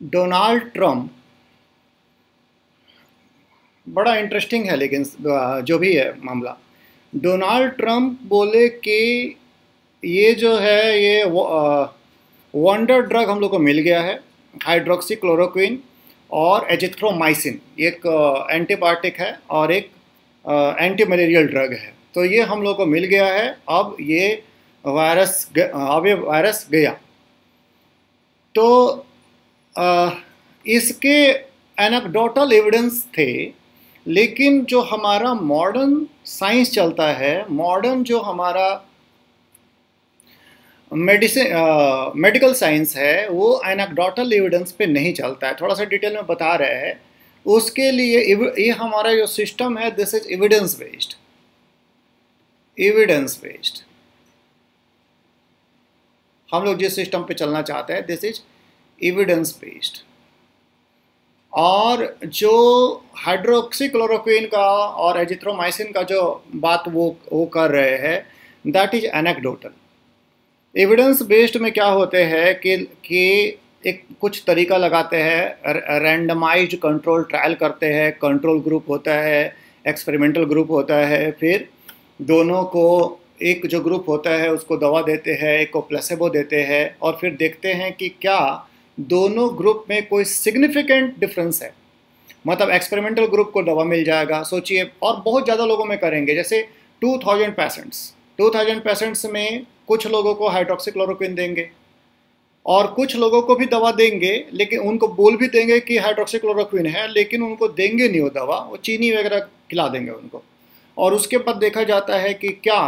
डोनाल्ड ट्रंप बड़ा इंटरेस्टिंग है लेकिन जो भी है मामला। डोनाल्ड ट्रंप बोले कि ये जो है, ये वंडर ड्रग हम लोग को मिल गया है हाइड्रोक्सी क्लोरोक्विन और एजिथ्रोमाइसिन एक एंटीबायोटिक है और एक एंटी मलेरियल ड्रग है। तो ये हम लोग को मिल गया है। अब ये वायरस अब ये वायरस गया। तो आ, इसके एनेक्डोटल एविडेंस थे लेकिन जो हमारा मॉडर्न साइंस चलता है मॉडर्न जो हमारा मेडिसिन मेडिकल साइंस है, वो एनेक्डोटल एविडेंस पे नहीं चलता है। थोड़ा सा डिटेल में बता रहे हैं। उसके लिए ये हमारा जो सिस्टम है this is evidence based evidence based हम लोग जिस सिस्टम पे चलना चाहते हैं दिस इज़ एविडेंस बेस्ड और जो हाइड्रोक्सीक्लोरोक्विन का और एजिथ्रोमाइसिन का जो बात वो वो कर रहे हैं that is anecdotal evidence based में क्या होते हैं कि कि एक कुछ तरीका लगाते हैं रैंडमाइज कंट्रोल ट्रायल करते हैं कंट्रोल ग्रुप होता है एक्सपेरिमेंटल ग्रुप होता है, फिर दोनों को एक जो ग्रुप होता है उसको दवा देते हैं, एक को प्लेसेबो देते हैं और फिर देखते हैं कि क्या दोनों ग्रुप में कोई सिग्निफिकेंट डिफरेंस है। मतलब एक्सपेरिमेंटल ग्रुप को दवा मिल जाएगा, सोचिए, और बहुत ज़्यादा लोगों में करेंगे, जैसे 2000 पेशेंट्स 2000 पेशेंट्स में कुछ लोगों को हाइड्रोक्सीक्लोरोक्विन देंगे और कुछ लोगों को भी दवा देंगे, लेकिन उनको बोल भी देंगे कि हाइड्रोक्सीक्लोरोक्विन है, लेकिन उनको देंगे नहीं वो दवा, वो चीनी वगैरह खिला देंगे उनको। और उसके बाद देखा जाता है कि क्या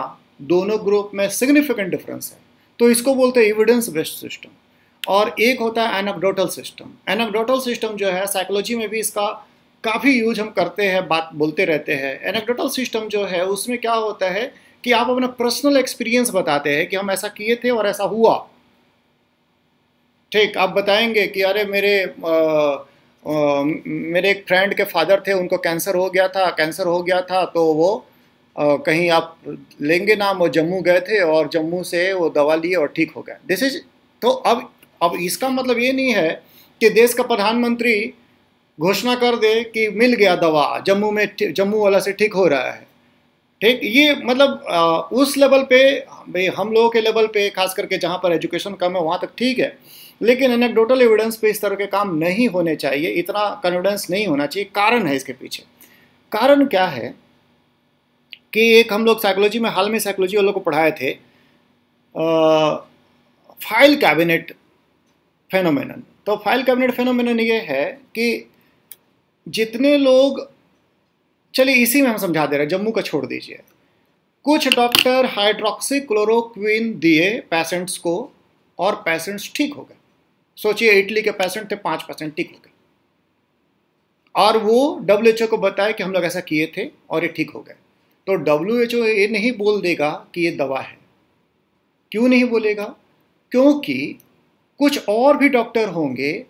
दोनों ग्रुप में सिग्निफिकेंट डिफरेंस है। तो इसको बोलते हैं एविडेंस बेस्ड सिस्टम और एक होता है एनाकडोटल सिस्टम एनाकडोटल सिस्टम जो है साइकोलॉजी में भी इसका काफ़ी यूज़ हम करते हैं, बात बोलते रहते हैं। एनाकडोटल सिस्टम जो है, उसमें क्या होता है कि आप अपना पर्सनल एक्सपीरियंस बताते हैं कि हम ऐसा किए थे और ऐसा हुआ। ठीक आप बताएँगे कि अरे मेरे आ, आ, मेरे एक फ्रेंड के फादर थे उनको कैंसर हो गया था कैंसर हो गया था तो वो आ, कहीं आप लेंगे नाम वो जम्मू गए थे और जम्मू से वो दवा लिए और ठीक हो गया दिस इज़ तो अब अब इसका मतलब ये नहीं है कि देश का प्रधानमंत्री घोषणा कर दे कि मिल गया दवा जम्मू में जम्मू वाला से ठीक हो रहा है। ठीक ये मतलब आ, उस लेवल पे भाई हम लोगों के लेवल पे खास करके जहाँ पर एजुकेशन कम है वहाँ तक ठीक है। लेकिन एनेक्डोटल एविडेंस पे इस तरह के काम नहीं होने चाहिए इतना कॉन्फिडेंस नहीं होना चाहिए। कारण है इसके पीछे। कारण क्या है कि एक हम लोग साइकोलॉजी में हाल में साइकोलॉजी वालों को पढ़ाए थे आ, फ़ाइल कैबिनेट फेनोमेनन तो फ़ाइल कैबिनेट फेनोमेनन ये है कि जितने लोग चलिए इसी में हम समझा दे रहे हैं, जम्मू का छोड़ दीजिए। कुछ डॉक्टर हाइड्रोक्सी क्लोरोक्विन दिए पेशेंट्स को और पेशेंट्स ठीक हो गए। सोचिए इटली के पेशेंट थे, पाँच परसेंट ठीक हो गए। और वो डब्ल्यूएचओ को बताए कि हम लोग ऐसा किए थे और ये ठीक हो गए। तो डब्ल्यूएचओ ये नहीं बोल देगा कि ये दवा है। क्यों नहीं बोलेगा? क्योंकि कुछ और भी डॉक्टर होंगे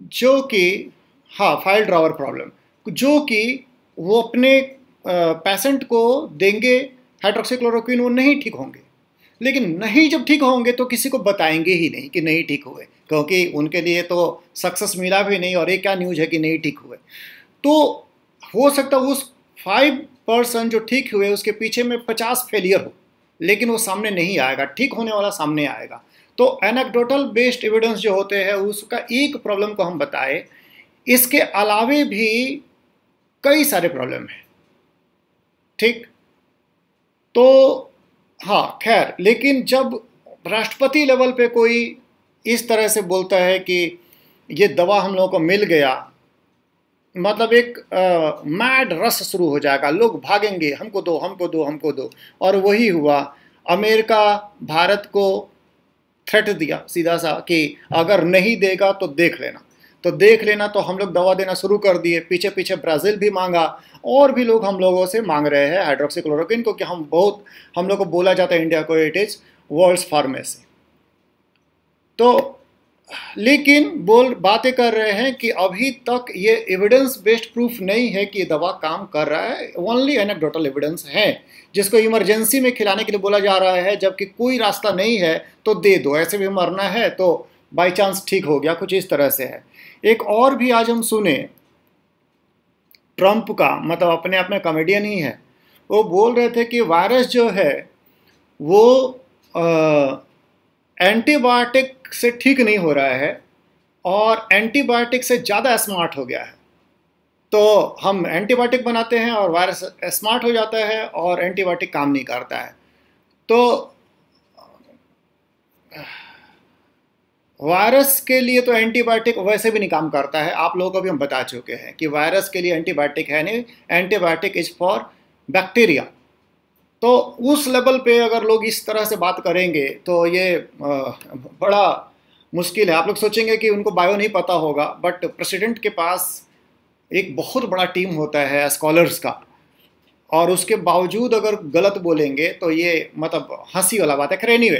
जो कि हाँ फ़ाइल ड्रावर प्रॉब्लम जो कि वो अपने पेशेंट को देंगे हाइड्रोक्सीक्लोरोक्विन वो नहीं ठीक होंगे। लेकिन नहीं जब ठीक होंगे तो किसी को बताएँगे ही नहीं कि नहीं ठीक हुए। क्योंकि उनके लिए तो सक्सेस मिला भी नहीं और ये क्या न्यूज़ है कि नहीं ठीक हुए। तो हो सकता उस फाइव परसेंट जो ठीक हुए, उसके पीछे में पचास फेलियर हो, लेकिन वो सामने नहीं आएगा। ठीक होने वाला सामने आएगा। तो एनेक्डोटल बेस्ड एविडेंस जो होते हैं, उसका एक प्रॉब्लम को हम बताए। इसके अलावे भी कई सारे प्रॉब्लम हैं। ठीक? तो हाँ खैर, लेकिन जब राष्ट्रपति लेवल पे कोई इस तरह से बोलता है कि ये दवा हम लोगों को मिल गया मतलब एक मैड रस शुरू हो जाएगा, लोग भागेंगे, हमको दो हमको दो हमको दो। और वही हुआ, अमेरिका भारत को थ्रेट दिया, सीधा सा, कि अगर नहीं देगा तो देख लेना। तो देख लेना तो हम लोग दवा देना शुरू कर दिए। पीछे पीछे ब्राज़ील भी मांगा, और भी लोग हम लोगों से मांग रहे हैं हाइड्रोक्सीक्लोरोकिन को, कि हम बहुत, हम लोग को बोला जाता है इंडिया को इट इज़ वर्ल्ड्स फार्मेसी तो लेकिन बोल, बातें कर रहे हैं कि अभी तक ये एविडेंस बेस्ड प्रूफ नहीं है कि ये दवा काम कर रहा है। ओनली एनेक्डोटल एविडेंस है, जिसको इमरजेंसी में खिलाने के लिए बोला जा रहा है, जबकि कोई रास्ता नहीं है तो दे दो। ऐसे भी मरना है तो बाई चांस ठीक हो गया, कुछ इस तरह से है। एक और भी आज हम सुने, ट्रंप का मतलब अपने आप में कॉमेडियन ही है। वो बोल रहे थे कि वायरस जो है, वो एंटीबायोटिक से ठीक नहीं हो रहा है और एंटीबायोटिक से ज़्यादा स्मार्ट हो गया है। तो हम एंटीबायोटिक बनाते हैं और वायरस स्मार्ट हो जाता है और एंटीबायोटिक काम नहीं करता है। तो वायरस के लिए तो एंटीबायोटिक वैसे भी नहीं काम करता है। आप लोगों को भी हम बता चुके हैं कि वायरस के लिए एंटीबायोटिक है नहीं। एंटीबायोटिक इज़ फॉर बैक्टीरिया तो उस लेवल पे अगर लोग इस तरह से बात करेंगे तो ये बड़ा मुश्किल है। आप लोग सोचेंगे कि उनको बायो नहीं पता होगा बट प्रेसिडेंट के पास एक बहुत बड़ा टीम होता है स्कॉलर्स का। और उसके बावजूद अगर गलत बोलेंगे तो ये मतलब हँसी वाला बात है। खैर एनी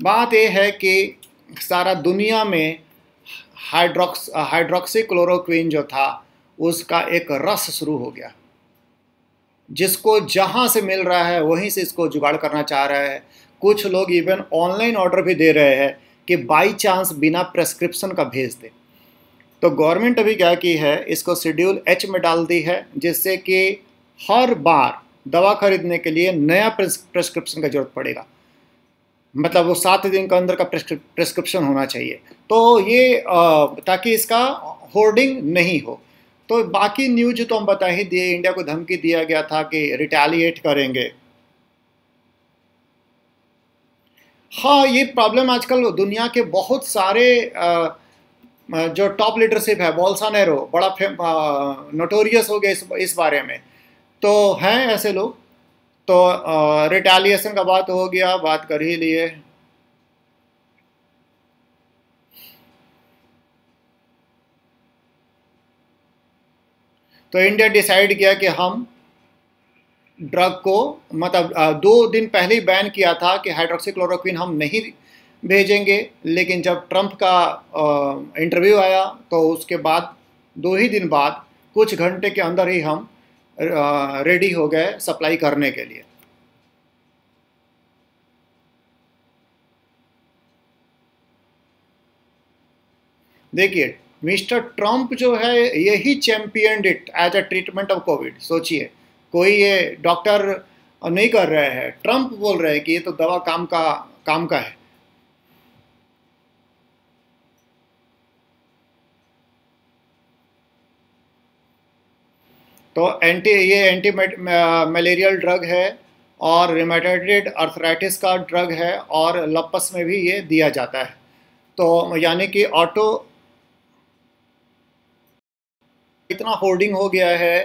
बात ये है कि सारा दुनिया में हाइड्रोक्स हाइड्रोक्सी क्लोरोक्विन जो था, उसका एक रस शुरू हो गया। जिसको जहाँ से मिल रहा है, वहीं से इसको जुगाड़ करना चाह रहा है। कुछ लोग इवन ऑनलाइन ऑर्डर भी दे रहे हैं कि बाई चांस बिना प्रेस्क्रिप्शन का भेज दे। तो गवर्नमेंट अभी क्या की है, इसको शेड्यूल एच में डाल दी है, जिससे कि हर बार दवा खरीदने के लिए नया प्रेस्क्रिप्शन का ज़रूरत पड़ेगा। मतलब वो सात दिन के अंदर का प्रेस्क्रिप्शन होना चाहिए। तो ये ताकि इसका होर्डिंग नहीं हो। तो बाकी न्यूज़ तो हम बता ही, दिए इंडिया को धमकी दिया गया था कि रिटेलिएट करेंगे। हाँ ये प्रॉब्लम आजकल दुनिया के बहुत सारे जो टॉप लीडरशिप है बोल्सानेरो बड़ा नोटोरियस हो गया इस इस बारे में। तो हैं ऐसे लोग? तो रिटेलिएशन का बात हो गया, बात कर ही लिए। तो इंडिया डिसाइड किया कि हम ड्रग को मतलब दो दिन पहले ही बैन किया था कि हाइड्रोक्सीक्लोरोक्विन हम नहीं भेजेंगे, लेकिन जब ट्रंप का इंटरव्यू आया तो उसके बाद, दो ही दिन बाद, कुछ घंटे के अंदर ही हम रेडी हो गए सप्लाई करने के लिए। देखिए, मिस्टर ट्रंप जो है, यही champion it as a treatment of COVID सोचिए, कोई ये डॉक्टर नहीं कर रहे हैं। ट्रंप बोल रहे हैं कि ये तो दवा काम का काम का है। तो एंटी ये एंटी मलेरियल ड्रग है और रिमेटेड अर्थराइटिस का ड्रग है और लपस में भी ये दिया जाता है। तो यानी कि ऑटो इतना होर्डिंग हो गया है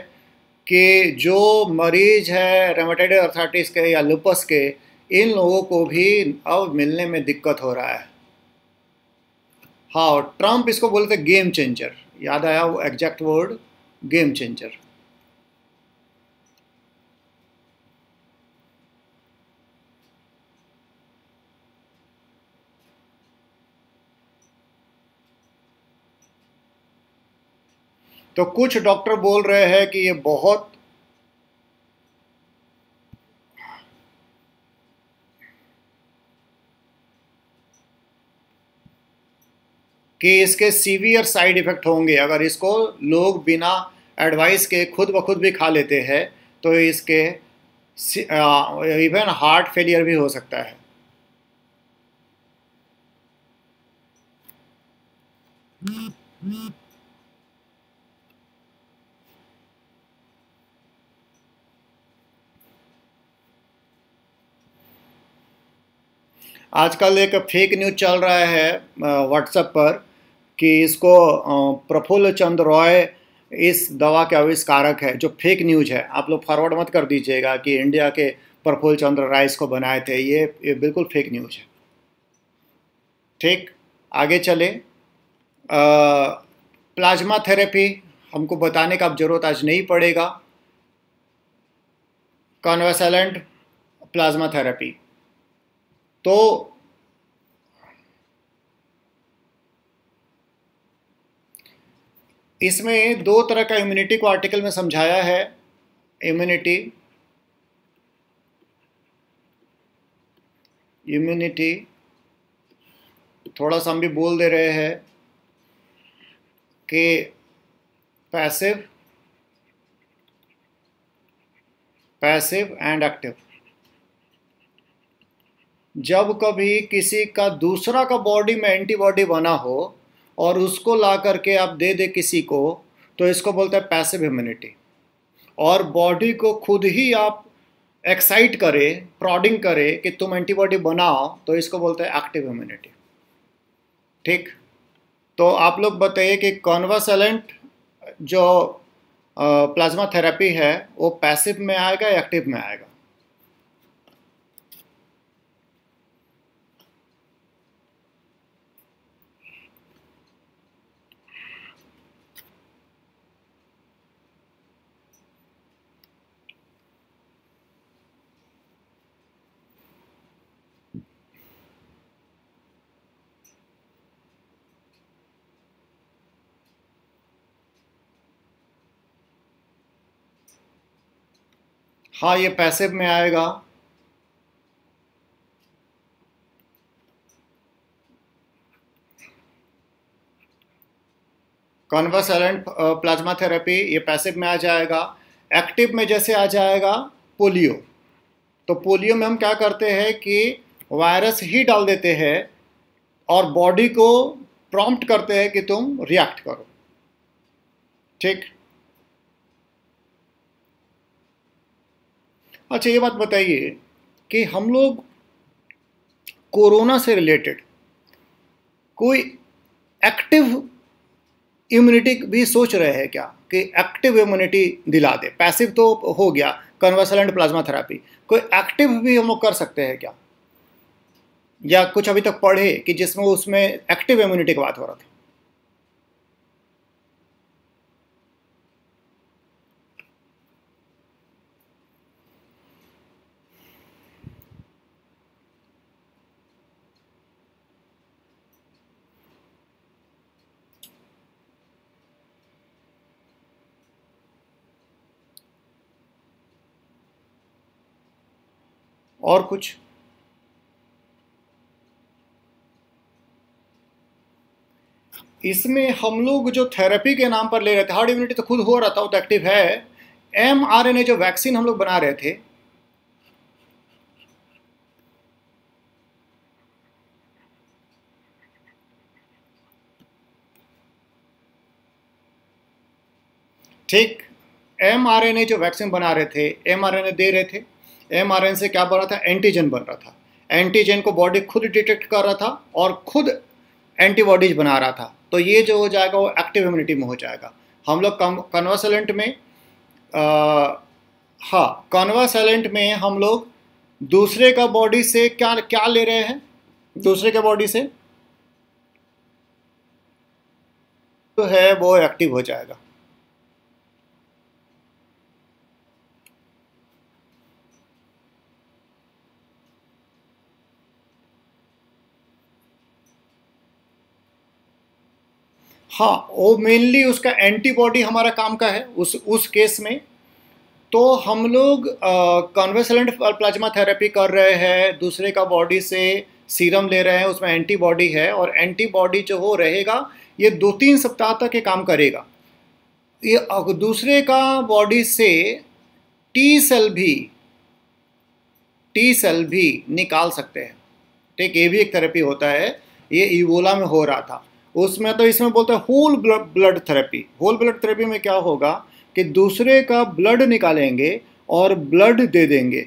कि जो मरीज़ है रेमेटेड अर्थराइटिस के या लुपस के, इन लोगों को भी अब मिलने में दिक्कत हो रहा है। हाँ ट्रंप इसको बोलते गेम चेंजर याद आया वो एग्जैक्ट वर्ड गेम चेंजर तो कुछ डॉक्टर बोल रहे हैं कि ये बहुत कि इसके सीवियर साइड इफ़ेक्ट होंगे। अगर इसको लोग बिना एडवाइस के खुद ब खुद भी खा लेते हैं तो इसके इवन हार्ट फेलियर भी हो सकता है। आजकल एक फेक न्यूज़ चल रहा है व्हाट्सएप पर कि इसको प्रफुल्ल चंद्र रॉय इस दवा के आविष्कारक है जो फेक न्यूज़ है। आप लोग फॉरवर्ड मत कर दीजिएगा कि इंडिया के प्रफुल्ल चंद्र राय इसको बनाए थे। ये ये बिल्कुल फेक न्यूज़ है। ठीक? आगे चले। आ, प्लाज्मा थेरेपी हमको बताने का अब ज़रूरत आज नहीं पड़ेगा। कॉन्वेसेलेंट प्लाज्मा थेरेपी तो इसमें दो तरह का इम्यूनिटी को आर्टिकल में समझाया है इम्यूनिटी इम्यूनिटी थोड़ा सा हम भी बोल दे रहे हैं कि पैसिव पैसिव एंड एक्टिव जब कभी किसी का दूसरा का बॉडी में एंटीबॉडी बना हो और उसको ला करके आप दे दे किसी को तो इसको बोलते हैं पैसिव इम्यूनिटी और बॉडी को खुद ही आप एक्साइट करे प्रॉडिंग करे कि तुम एंटीबॉडी बनाओ तो इसको बोलते हैं एक्टिव इम्यूनिटी ठीक? तो आप लोग बताइए कि कॉन्वासेलेंट जो प्लाज्मा थेरेपी है, वो पैसिव में आएगा या एक्टिव में आएगा? हाँ ये पैसिव में आएगा। कॉन्वासेलेंट प्लाज्मा थेरेपी ये पैसिव में आ जाएगा। एक्टिव में जैसे आ जाएगा पोलियो तो पोलियो में हम क्या करते हैं कि वायरस ही डाल देते हैं और बॉडी को प्रॉम्प्ट करते हैं कि तुम रिएक्ट करो। ठीक? अच्छा ये बात बताइए कि हम लोग कोरोना से रिलेटेड कोई एक्टिव इम्यूनिटी भी सोच रहे हैं क्या कि एक्टिव इम्यूनिटी दिला दे? पैसिव तो हो गया, कन्वर्सलेंट प्लाज्मा थेरापी। कोई एक्टिव भी हम लोग कर सकते हैं क्या? या कुछ अभी तक पढ़े कि जिसमें उसमें एक्टिव इम्यूनिटी की बात हो रहा था? और कुछ? इसमें हम लोग जो थेरेपी के नाम पर ले रहे थे हार्ड इम्यूनिटी तो खुद हो रहा था, वो तो एक्टिव है। एम आर एन ए जो वैक्सीन हम लोग बना रहे थे, ठीक एम आर एन ए जो वैक्सीन बना रहे थे एम आर एन ए दे रहे थे। एमआरएन से क्या बन रहा था? एंटीजन बन रहा था। एंटीजन को बॉडी खुद डिटेक्ट कर रहा था और खुद एंटीबॉडीज बना रहा था। तो ये जो हो जाएगा, वो एक्टिव इम्यूनिटी में हो जाएगा। हम लोग कन्वासेलेंट में हाँ कन्वासेलेंट में हम लोग दूसरे का बॉडी से क्या क्या ले रहे हैं? दूसरे के बॉडी से? तो है, वो एक्टिव हो जाएगा। हाँ वो मेनली उसका एंटीबॉडी हमारा काम का है, उस उस केस में। तो हम लोग कॉन्वेसलेंट प्लाज्मा थेरेपी कर रहे हैं, दूसरे का बॉडी से सीरम ले रहे हैं, उसमें एंटीबॉडी है, और एंटीबॉडी जो हो रहेगा, ये दो तीन सप्ताह तक ये काम करेगा। ये दूसरे का बॉडी से टी सेल भी टी सेल भी निकाल सकते हैं। ठीक, ये भी एक थेरेपी होता है, ये ईवोला में हो रहा था। उसमें तो इसमें बोलते हैं whole blood therapy whole blood therapy में क्या होगा कि दूसरे का ब्लड निकालेंगे और ब्लड दे देंगे।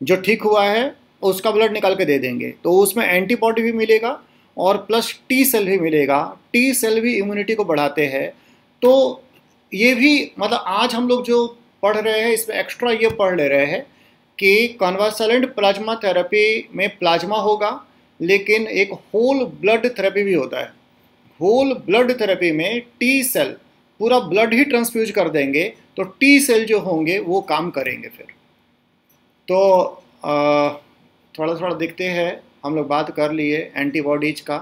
जो ठीक हुआ है, उसका ब्लड निकाल के दे देंगे। तो उसमें एंटीबॉडी भी मिलेगा और प्लस टी सेल भी मिलेगा। टी सेल भी इम्यूनिटी को बढ़ाते हैं। तो ये भी मतलब आज हम लोग जो पढ़ रहे हैं, इसमें एक्स्ट्रा ये पढ़ ले रहे हैं कि कन्वासेलेंट प्लाज्मा थेरेपी में प्लाज्मा होगा, लेकिन एक होल ब्लड थेरेपी भी होता है। होल ब्लड थेरेपी में टी सेल पूरा ब्लड ही ट्रांसफ्यूज कर देंगे तो टी सेल जो होंगे वो काम करेंगे फिर। तो थोड़ा थोड़ा देखते हैं, हम लोग बात कर लिए एंटीबॉडीज का।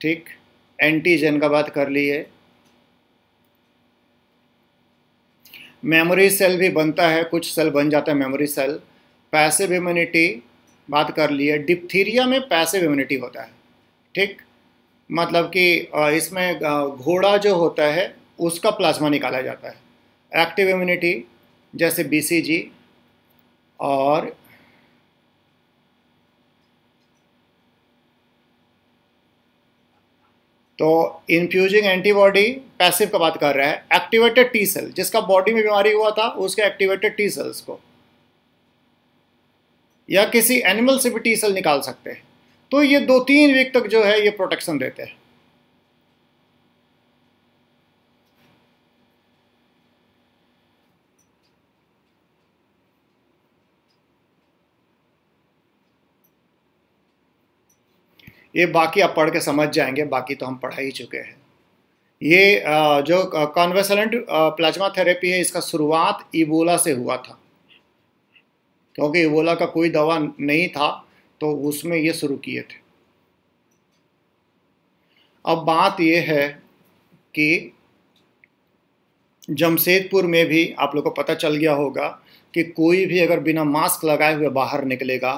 ठीक? एंटीजन का बात कर लिए। मेमोरी सेल भी बनता है, कुछ सेल बन जाता है मेमोरी सेल पैसिव इम्यूनिटी बात कर लिए। डिप्थीरिया में पैसिव इम्यूनिटी होता है। ठीक? मतलब कि इसमें घोड़ा जो होता है, उसका प्लाज्मा निकाला जाता है। एक्टिव इम्यूनिटी, जैसे बीसीजी और तो इन्फ्यूजिंग एंटीबॉडी पैसिव का बात कर रहा है एक्टिवेटेड टी सेल जिसका बॉडी में बीमारी हुआ था, उसके एक्टिवेटेड टी सेल्स को। या किसी एनिमल से भी टी सेल निकाल सकते हैं। तो ये दो तीन वीक तक जो है ये प्रोटेक्शन देते हैं। ये बाकी आप पढ़ के समझ जाएँगे, बाकी तो हम पढ़ा ही चुके हैं। ये जो कॉन्वेसलेंट प्लाज्मा थेरेपी है, इसका शुरुआत इबोला से हुआ था। क्योंकि इबोला का कोई दवा नहीं था तो उसमें ये शुरू किए थे। अब बात ये है कि जमशेदपुर में भी आप लोग को पता चल गया होगा कि कोई भी अगर बिना मास्क लगाए हुए बाहर निकलेगा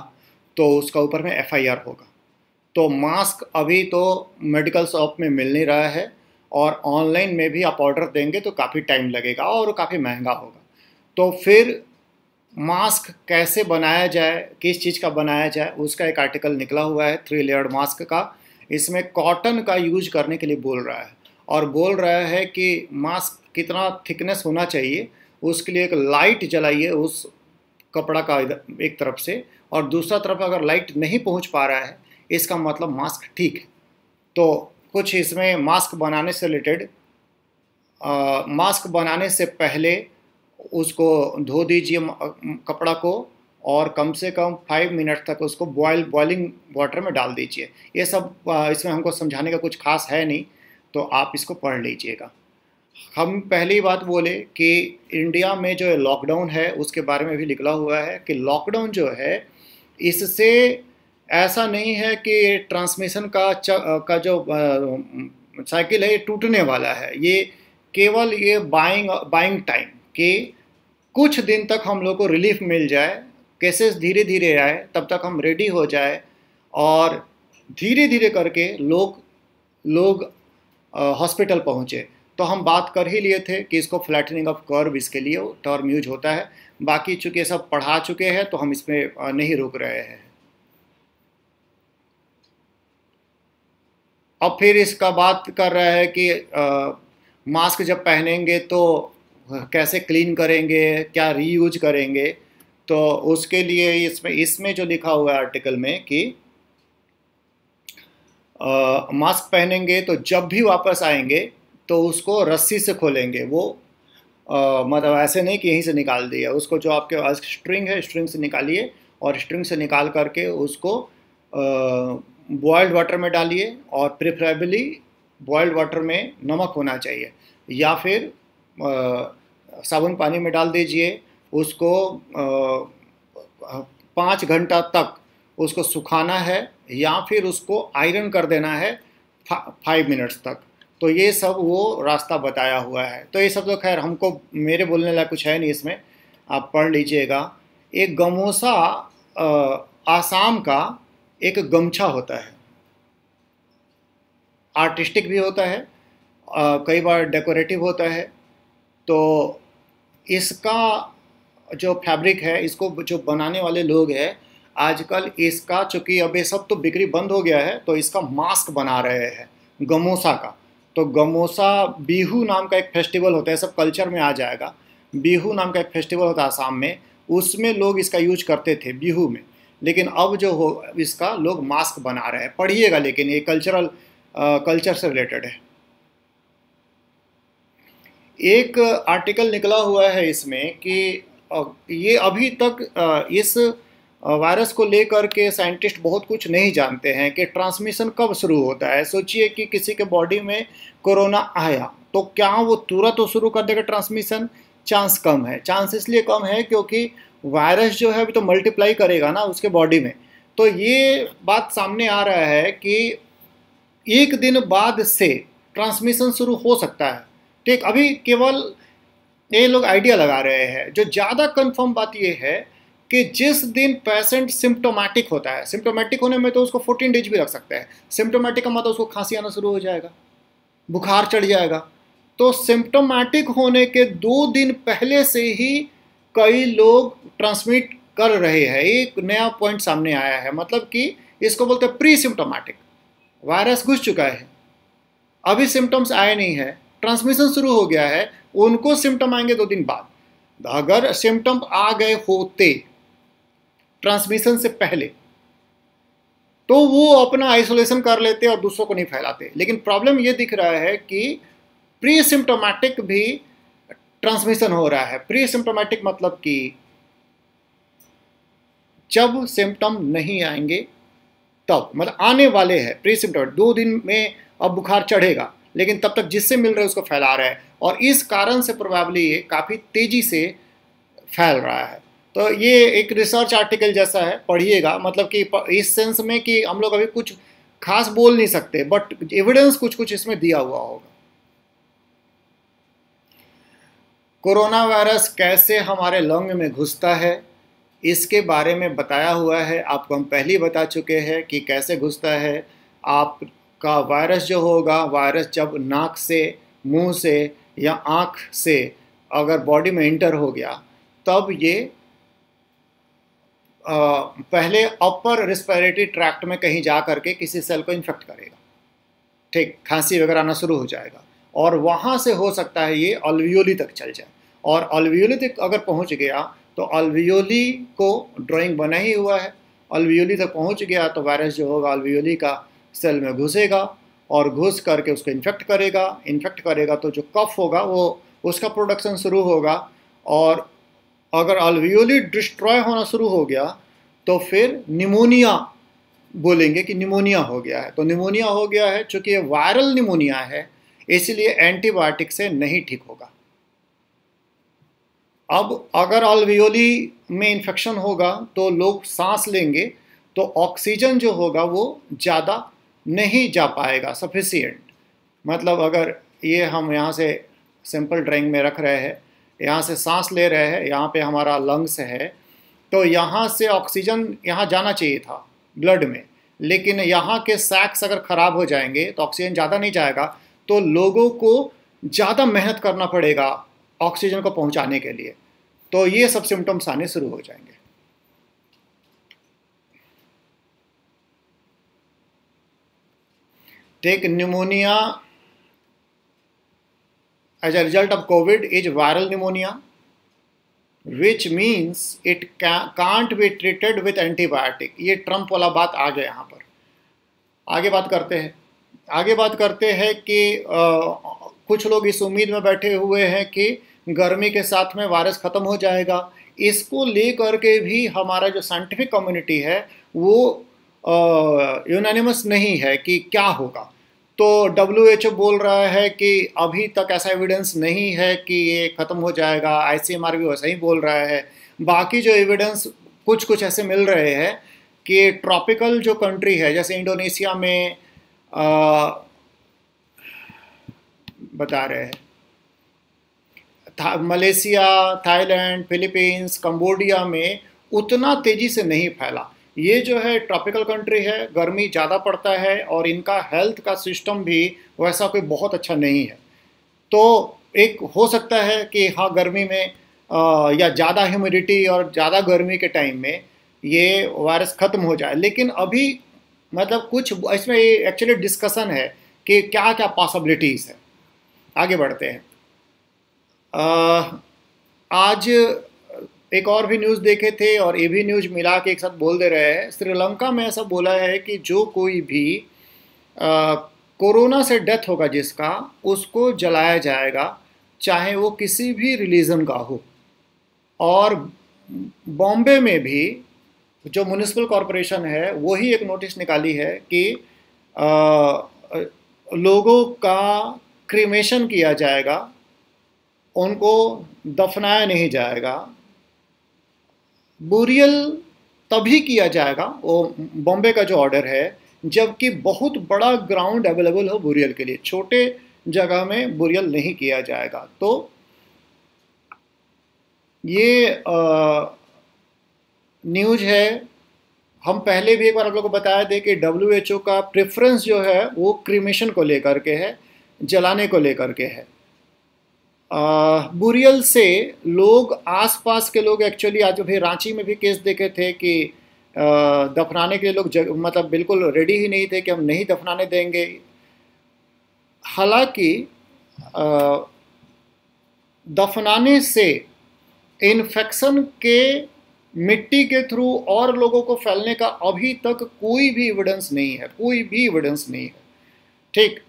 तो उसका ऊपर में एफआईआर होगा। तो मास्क अभी तो मेडिकल शॉप में मिल नहीं रहा है और ऑनलाइन में भी आप ऑर्डर देंगे तो काफ़ी टाइम लगेगा और काफ़ी महँगा होगा। तो फिर मास्क कैसे बनाया जाए, किस चीज़ का बनाया जाए, उसका एक आर्टिकल निकला हुआ है थ्री लेयर्ड मास्क का। इसमें कॉटन का यूज़ करने के लिए बोल रहा है और बोल रहा है कि मास्क कितना थिकनेस होना चाहिए, उसके लिए एक लाइट जलाइए उस कपड़ा का एक तरफ़ से और दूसरा तरफ़ अगर लाइट नहीं पहुँच पा रहा है, इसका मतलब मास्क ठीक है। तो कुछ इसमें मास्क बनाने से रिलेटेड मास्क बनाने से पहले उसको धो दीजिए कपड़ा को और कम से कम फाइव मिनट तक उसको बॉयल बॉइलिंग वाटर में डाल दीजिए। ये सब इसमें हमको समझाने का कुछ खास है नहीं तो आप इसको पढ़ लीजिएगा। हम पहली बात बोले कि इंडिया में जो लॉकडाउन है उसके बारे में भी निकला हुआ है कि लॉकडाउन जो है इससे ऐसा नहीं है कि ट्रांसमिशन का च, का जो साइकिल है ये टूटने वाला है। ये केवल ये बाइंग बाइंग टाइम कि कुछ दिन तक हम लोग को रिलीफ मिल जाए केसेस धीरे धीरे आए तब तक हम रेडी हो जाए और धीरे धीरे करके लोग लोग हॉस्पिटल पहुँचे। तो हम बात कर ही लिए थे कि इसको फ्लैटनिंग ऑफ़ कर्व इसके लिए टर्म यूज़ होता है। बाकी चूँकि सब पढ़ा चुके हैं तो हम इसमें नहीं रुक रहे हैं। अब फिर इसका बात कर रहा है कि आ, मास्क जब पहनेंगे तो कैसे क्लीन करेंगे क्या रीयूज करेंगे तो उसके लिए इसमें इसमें जो लिखा हुआ है आर्टिकल में कि आ, मास्क पहनेंगे तो जब भी वापस आएँगे तो उसको रस्सी से खोलेंगे। वो आ, मतलब ऐसे नहीं कि यहीं से निकाल दिया उसको जो आपके पास स्ट्रिंग है स्ट्रिंग से निकालिए और स्ट्रिंग से निकाल करके उसको बॉयल्ड वाटर में डालिए और प्रेफरेबली बॉयल्ड वाटर में नमक होना चाहिए या फिर साबुन पानी में डाल दीजिए उसको पाँच घंटा तक उसको सुखाना है या फिर उसको आयरन कर देना है फा, फाइव मिनट्स तक। तो ये सब वो रास्ता बताया हुआ है। तो ये सब तो खैर हमको मेरे बोलने लायक कुछ है नहीं इसमें। आप पढ़ लीजिएगा। एक गमोसा आसाम का एक गमछा होता है। आर्टिस्टिक भी होता है आ, कई बार डेकोरेटिव होता है। तो इसका जो फैब्रिक है, इसको जो बनाने वाले लोग हैं, आजकल इसका, चूँकि अब ये सब तो बिक्री बंद हो गया है तो इसका मास्क बना रहे हैं, गमोसा का। तो गमोसा बीहू नाम का एक फेस्टिवल होता है सब कल्चर में आ जाएगा। बीहू नाम का एक फेस्टिवल होता है आसाम में, उसमें लोग इसका यूज़ करते थे, बीहू में। लेकिन अब जो हो, इसका लोग मास्क बना रहे हैं। पढ़िएगा, लेकिन ये कल्चरल कल्चर से रिलेटेड है। एक आर्टिकल निकला हुआ है इसमें कि ये अभी तक इस वायरस को लेकर के साइंटिस्ट बहुत कुछ नहीं जानते हैं कि ट्रांसमिशन कब शुरू होता है। सोचिए कि किसी के बॉडी में कोरोना आया तो क्या वो तुरंत तो शुरू कर देगा ट्रांसमिशन? चांस कम है। चांस इसलिए कम है क्योंकि वायरस जो है अभी तो मल्टीप्लाई करेगा ना उसके बॉडी में। तो ये बात सामने आ रहा है कि एक दिन बाद से ट्रांसमिशन शुरू हो सकता है। ठीक, अभी केवल ये लोग आइडिया लगा रहे हैं। जो ज़्यादा कंफर्म बात ये है कि जिस दिन पेशेंट सिम्टोमेटिक होता है सिम्टोमेटिक होने में तो उसको 14 डेज़ भी रख सकते हैं। सिम्टोमेटिक का मतलब उसको खांसी आना शुरू हो जाएगा, बुखार चढ़ जाएगा। तो सिम्टोमेटिक होने के दो दिन पहले से ही कई लोग ट्रांसमिट कर रहे हैं। एक नया पॉइंट सामने आया है मतलब कि इसको बोलते हैं प्री सिम्टोमेटिक वायरस घुस चुका है। अभी सिम्टम्स आए नहीं है। ट्रांसमिशन शुरू हो गया है, उनको सिम्टम आएँगे दो दिन बाद। अगर सिम्टम आ गए होते ट्रांसमिशन से पहले तो वो अपना आइसोलेशन कर लेते और दूसरों को नहीं फैलाते। लेकिन प्रॉब्लम ये दिख रहा है कि प्री सिम्टोमेटिक भी ट्रांसमिशन हो रहा है। प्री सिम्टोमेटिक मतलब कि जब सिम्टम नहीं आएँगे, तब मतलब आने वाले हैं प्री सिम्टोमेटिक दो दिन में अब बुखार चढ़ेगा। लेकिन तब तक जिससे मिल रहा है उसको फैला रहा है। और इस कारण से प्रोबेबली ये काफ़ी तेज़ी से फैल रहा है। तो ये एक रिसर्च आर्टिकल जैसा है, पढ़िएगा। मतलब कि इस सेंस में कि हम लोग अभी कुछ खास बोल नहीं सकते बट एविडेंस कुछ कुछ इसमें दिया हुआ होगा। कोरोना वायरस कैसे हमारे लंग में घुसता है, इसके बारे में बताया हुआ है। आपको हम पहले ही बता चुके हैं कि कैसे घुसता है। आपका वायरस जो होगा वायरस जब नाक से मुँह से या आँख से अगर बॉडी में इंटर हो गया तब ये आ, पहले अपर रिस्पायरेटरी ट्रैक्ट में कहीं जा करके किसी सेल को इन्फेक्ट करेगा। ठीक खांसी वगैरह आना शुरू हो जाएगा। और वहाँ से हो सकता है ये अलवियोली तक चल जाए। और अलवियोली तक अगर पहुँच गया तो अलवियोली को ड्राइंग बना ही हुआ है। अलवियोली तक पहुँच गया तो वायरस जो होगा अलवियोली का सेल में घुसेगा और घुस करके उसको इन्फेक्ट करेगा। इन्फेक्ट करेगा तो जो कफ होगा वो, उसका प्रोडक्शन शुरू होगा और अगर अल्वियोली डिस्ट्रॉय होना शुरू हो गया तो फिर निमोनिया बोलेंगे कि निमोनिया हो गया है। तो निमोनिया हो गया है चूँकि ये वायरल निमोनिया है, इसलिए एंटीबायोटिक से नहीं ठीक होगा। अब अगर अल्वियोली में इन्फेक्शन होगा तो लोग सांस लेंगे तो ऑक्सीजन जो होगा वो ज़्यादा नहीं जा पाएगा सफिशियंट मतलब अगर ये हम यहाँ से सिंपल ड्राइंग में रख रहे हैं, यहाँ से सांस ले रहे हैं, यहाँ पे हमारा लंग्स है तो यहाँ से ऑक्सीजन यहाँ जाना चाहिए था ब्लड में. लेकिन यहाँ के सैक्स अगर ख़राब हो जाएँगे तो ऑक्सीजन ज़्यादा नहीं जाएगा तो लोगों को ज़्यादा मेहनत करना पड़ेगा ऑक्सीजन को पहुँचाने के लिए. तो ये सब सिम्टम्स आने शुरू हो जाएँगे. Take pneumonia as a result of COVID is viral pneumonia, which means it can't be treated with antibiotic. ये ट्रंप वाला बात आ गया यहाँ पर। आगे बात करते हैं। आगे बात करते हैं कि आ, कुछ लोग इस उम्मीद में बैठे हुए हैं कि गर्मी के साथ में वायरस ख़त्म हो जाएगा। इसको ले करके भी हमारा जो साइंटिफिक कम्युनिटी है वो यूनानिमस नहीं है कि क्या होगा। तो डब्ल्यू एच ओ बोल रहा है कि अभी तक ऐसा एविडेंस नहीं है कि ये ख़त्म हो जाएगा। आई सी एम आर भी वैसा ही बोल रहा है। बाकी जो एविडेंस कुछ कुछ ऐसे मिल रहे हैं कि ट्रॉपिकल जो कंट्री है जैसे इंडोनेशिया में आ, बता रहे हैं। था, मलेशिया थाईलैंड फिलीपींस कंबोडिया में उतना तेज़ी से नहीं फैला। ये जो है ट्रॉपिकल कंट्री है गर्मी ज़्यादा पड़ता है और इनका हेल्थ का सिस्टम भी वैसा कोई बहुत अच्छा नहीं है। तो एक हो सकता है कि हाँ गर्मी में आ, या ज़्यादा ह्यूमिडिटी और ज़्यादा गर्मी के टाइम में ये वायरस ख़त्म हो जाए। लेकिन अभी मतलब कुछ इसमें एक्चुअली डिस्कशन है कि क्या क्या पॉसिबिलिटीज़ है। आगे बढ़ते हैं। आ, आज एक और भी न्यूज़ देखे थे और ये भी न्यूज़ मिला के एक साथ बोल दे रहे हैं। श्रीलंका में ऐसा बोला है कि जो कोई भी कोरोना से डेथ होगा जिसका उसको जलाया जाएगा चाहे वो किसी भी रिलीजन का हो। और बॉम्बे में भी जो म्यूनिसिपल कॉरपोरेशन है वही एक नोटिस निकाली है कि आ, लोगों का क्रीमेशन किया जाएगा उनको दफनाया नहीं जाएगा। बुरियल तभी किया जाएगा, वो बॉम्बे का जो ऑर्डर है, जबकि बहुत बड़ा ग्राउंड अवेलेबल हो बुरियल के लिए। छोटे जगह में बुरियल नहीं किया जाएगा। तो ये न्यूज़ है। हम पहले भी एक बार आप लोगों को बताया थे कि डब्ल्यू का प्रेफरेंस जो है, वो क्रीमेशन को लेकर के है, जलाने को लेकर के है। बुरियल से लोग आसपास के लोग एक्चुअली आज भी रांची में भी केस देखे थे कि दफनाने के लिए लोग जग, मतलब बिल्कुल रेडी ही नहीं थे कि हम नहीं दफनाने देंगे। हालाँकि दफनाने से इन्फेक्शन के मिट्टी के थ्रू और लोगों को फैलने का अभी तक कोई भी एविडेंस नहीं है कोई भी एविडेंस नहीं है। ठीक?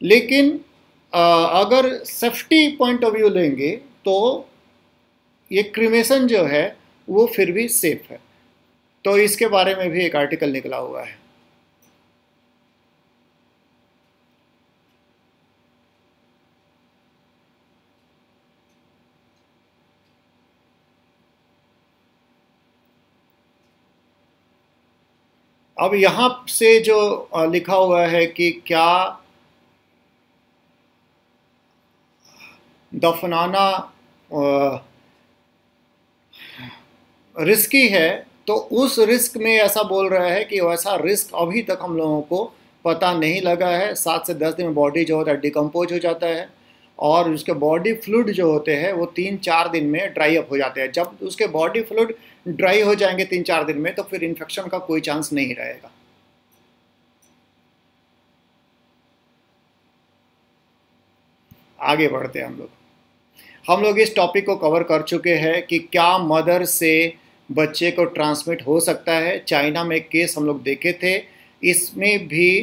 लेकिन अगर सेफ्टी पॉइंट ऑफ़ व्यू लेंगे तो ये क्रिमेशन जो है, वो फिर भी सेफ़ है। तो इसके बारे में भी एक आर्टिकल निकला हुआ है। अब यहाँ से जो लिखा हुआ है कि क्या दफनाना रिस्की है तो उस रिस्क में ऐसा बोल रहा है कि वैसा रिस्क अभी तक हम लोगों को पता नहीं लगा है। सात से दस दिन में बॉडी जो होता है डिकम्पोज हो जाता है और उसके बॉडी फ्लूड जो होते हैं, वो तीन चार दिन में ड्राई अप हो जाते हैं। जब उसके बॉडी फ्लूड ड्राई हो जाएँगे तीन चार दिन में तो फिर इन्फेक्शन का कोई चांस नहीं रहेगा। आगे बढ़ते हैं हम लोग। हम लोग इस टॉपिक को कवर कर चुके हैं कि क्या मदर से बच्चे को ट्रांसमिट हो सकता है। चाइना में केस हम लोग देखे थे। इसमें भी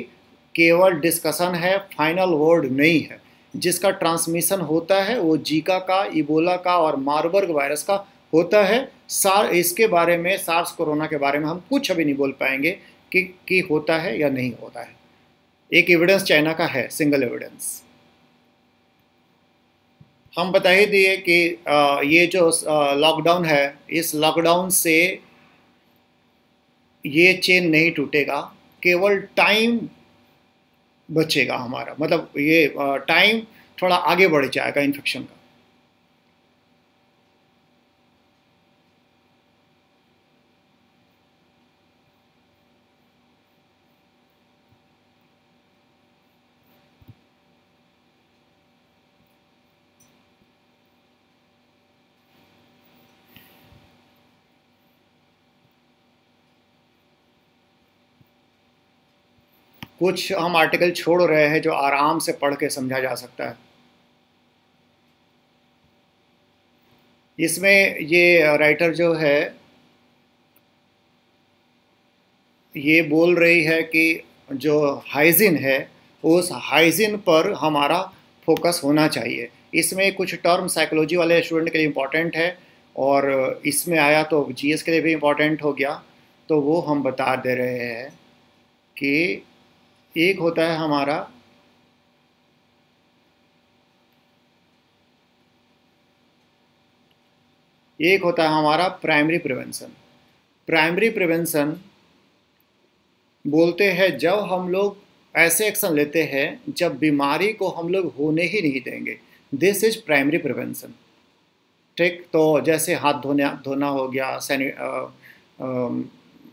केवल डिस्कशन है फाइनल वर्ड नहीं है। जिसका ट्रांसमिशन होता है, वो जीका का इबोला का और मारबर्ग वायरस का होता है। सार, इसके बारे में सार्स कोरोना के बारे में हम कुछ अभी नहीं बोल पाएँगे कि कि होता है या नहीं होता है। एक एविडेंस चाइना का है सिंगल एविडेंस हम बता ही दिए कि ये जो लॉकडाउन है, इस लॉकडाउन से ये चेन नहीं टूटेगा, केवल टाइम बचेगा हमारा। मतलब ये टाइम थोड़ा आगे बढ़ जाएगा इन्फेक्शन का। कुछ हम आर्टिकल छोड़ रहे हैं जो आराम से पढ़ के समझा जा सकता है। इसमें ये राइटर जो है, ये बोल रही है कि जो हाइजीन है, उस हाइजीन पर हमारा फोकस होना चाहिए। इसमें कुछ टर्म साइकोलॉजी वाले स्टूडेंट के लिए इम्पोर्टेंट है और इसमें आया तो जीएस के लिए भी इम्पोर्टेंट हो गया। तो वो हम बता दे रहे हैं कि एक होता है हमारा एक होता है हमारा प्राइमरी प्रिवेंशन प्राइमरी प्रिवेंशन बोलते हैं, जब हम लोग ऐसे एक्शन लेते हैं, जब बीमारी को हम लोग होने ही नहीं देंगे। दिस इज़ प्राइमरी प्रिवेंशन ठीक तो जैसे हाथ धोने, धोना हो गया सैनि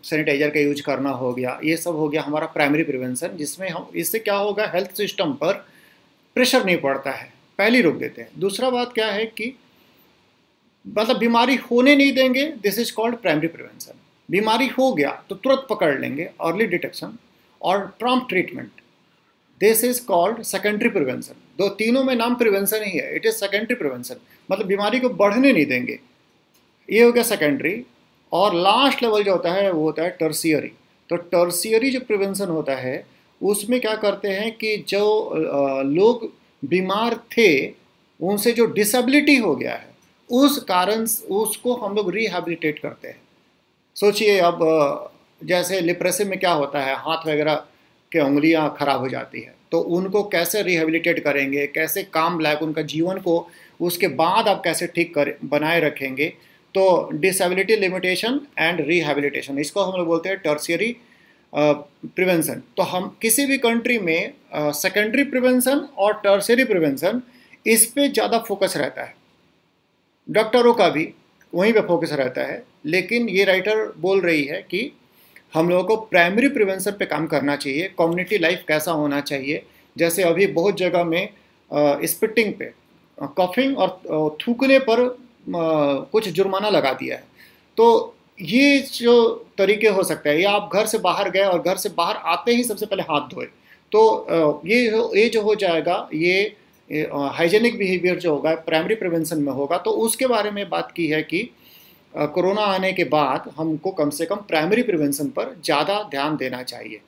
सैनिटाइजर का यूज़ करना हो गया, ये सब हो गया हमारा प्राइमरी प्रिवेंशन जिसमें हम, इससे क्या होगा हेल्थ सिस्टम पर प्रेशर नहीं पड़ता है, पहली रोक देते हैं। दूसरा बात क्या है कि मतलब बीमारी होने नहीं देंगे this is called primary prevention बीमारी हो गया तो तुरंत पकड़ लेंगे अर्ली डिटेक्शन और prompt treatment this is called secondary prevention दो, तीनों में नाम प्रिवेंशन ही है इट इज़ सेकेंडरी प्रिवेंशन मतलब बीमारी को बढ़ने नहीं देंगे। ये हो गया सेकेंडरी और लास्ट लेवल जो होता है, वो होता है टर्सियरी तो टर्सियरी जो प्रिवेंशन होता है, उसमें क्या करते हैं कि जो लोग बीमार थे, उनसे जो डिसेबिलिटी हो गया है, उस कारण उसको हम लोग रिहेबिलिटेट करते हैं. सोचिए अब जैसे लिप्रेसी में क्या होता है, हाथ वगैरह के उंगलियाँ खराब हो जाती है तो उनको कैसे रिहेबिलिटेट करेंगे, कैसे काम लायक उनका जीवन को, उसके बाद आप कैसे ठीक कर, बनाए रखेंगे तो डिसेबिलिटी लिमिटेशन एंड रिहेबिलिटेशन इसको हम लोग बोलते हैं टर्सियरी प्रिवेंशन तो हम किसी भी कंट्री में सेकेंडरी प्रिवेंशन और टर्सियरी प्रिवेंशन इस पे ज़्यादा फोकस रहता है। डॉक्टरों का भी वहीं पे फोकस रहता है, लेकिन ये राइटर बोल रही है कि हम लोगों को प्राइमरी प्रिवेंशन पे काम करना चाहिए कम्युनिटी लाइफ कैसा होना चाहिए। जैसे अभी बहुत जगह में स्पिटिंग पे कफिंग और थूकने पर कुछ जुर्माना लगा दिया है। तो ये जो तरीके हो सकते हैं, या आप घर से बाहर गए और घर से बाहर आते ही सबसे पहले हाथ धोए। तो ये ये जो हो जाएगा, ये हाइजेनिक बिहेवियर जो होगा, प्राइमरी प्रिवेंशन में होगा तो उसके बारे में बात की है कि कोरोना आने के बाद हमको कम से कम प्राइमरी प्रिवेंशन पर ज़्यादा ध्यान देना चाहिए।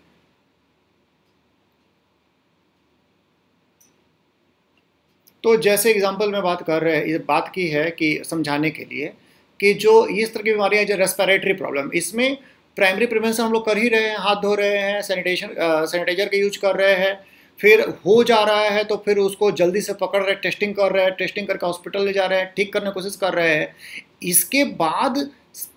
तो जैसे एग्जांपल में बात कर रहे हैं बात की है कि समझाने के लिए कि जो इस तरह की बीमारियाँ जो रेस्पिरेटरी प्रॉब्लम इसमें प्राइमरी प्रिवेंशन हम लोग कर ही रहे हैं, हाथ धो रहे हैं सैनिटेशन सैनिटाइजर का यूज़ कर रहे हैं, फिर हो जा रहा है तो फिर उसको जल्दी से पकड़ रहे टेस्टिंग कर रहे हैं टेस्टिंग करके हॉस्पिटल ले जा रहे हैं, ठीक करने की कोशिश कर रहे हैं। इसके बाद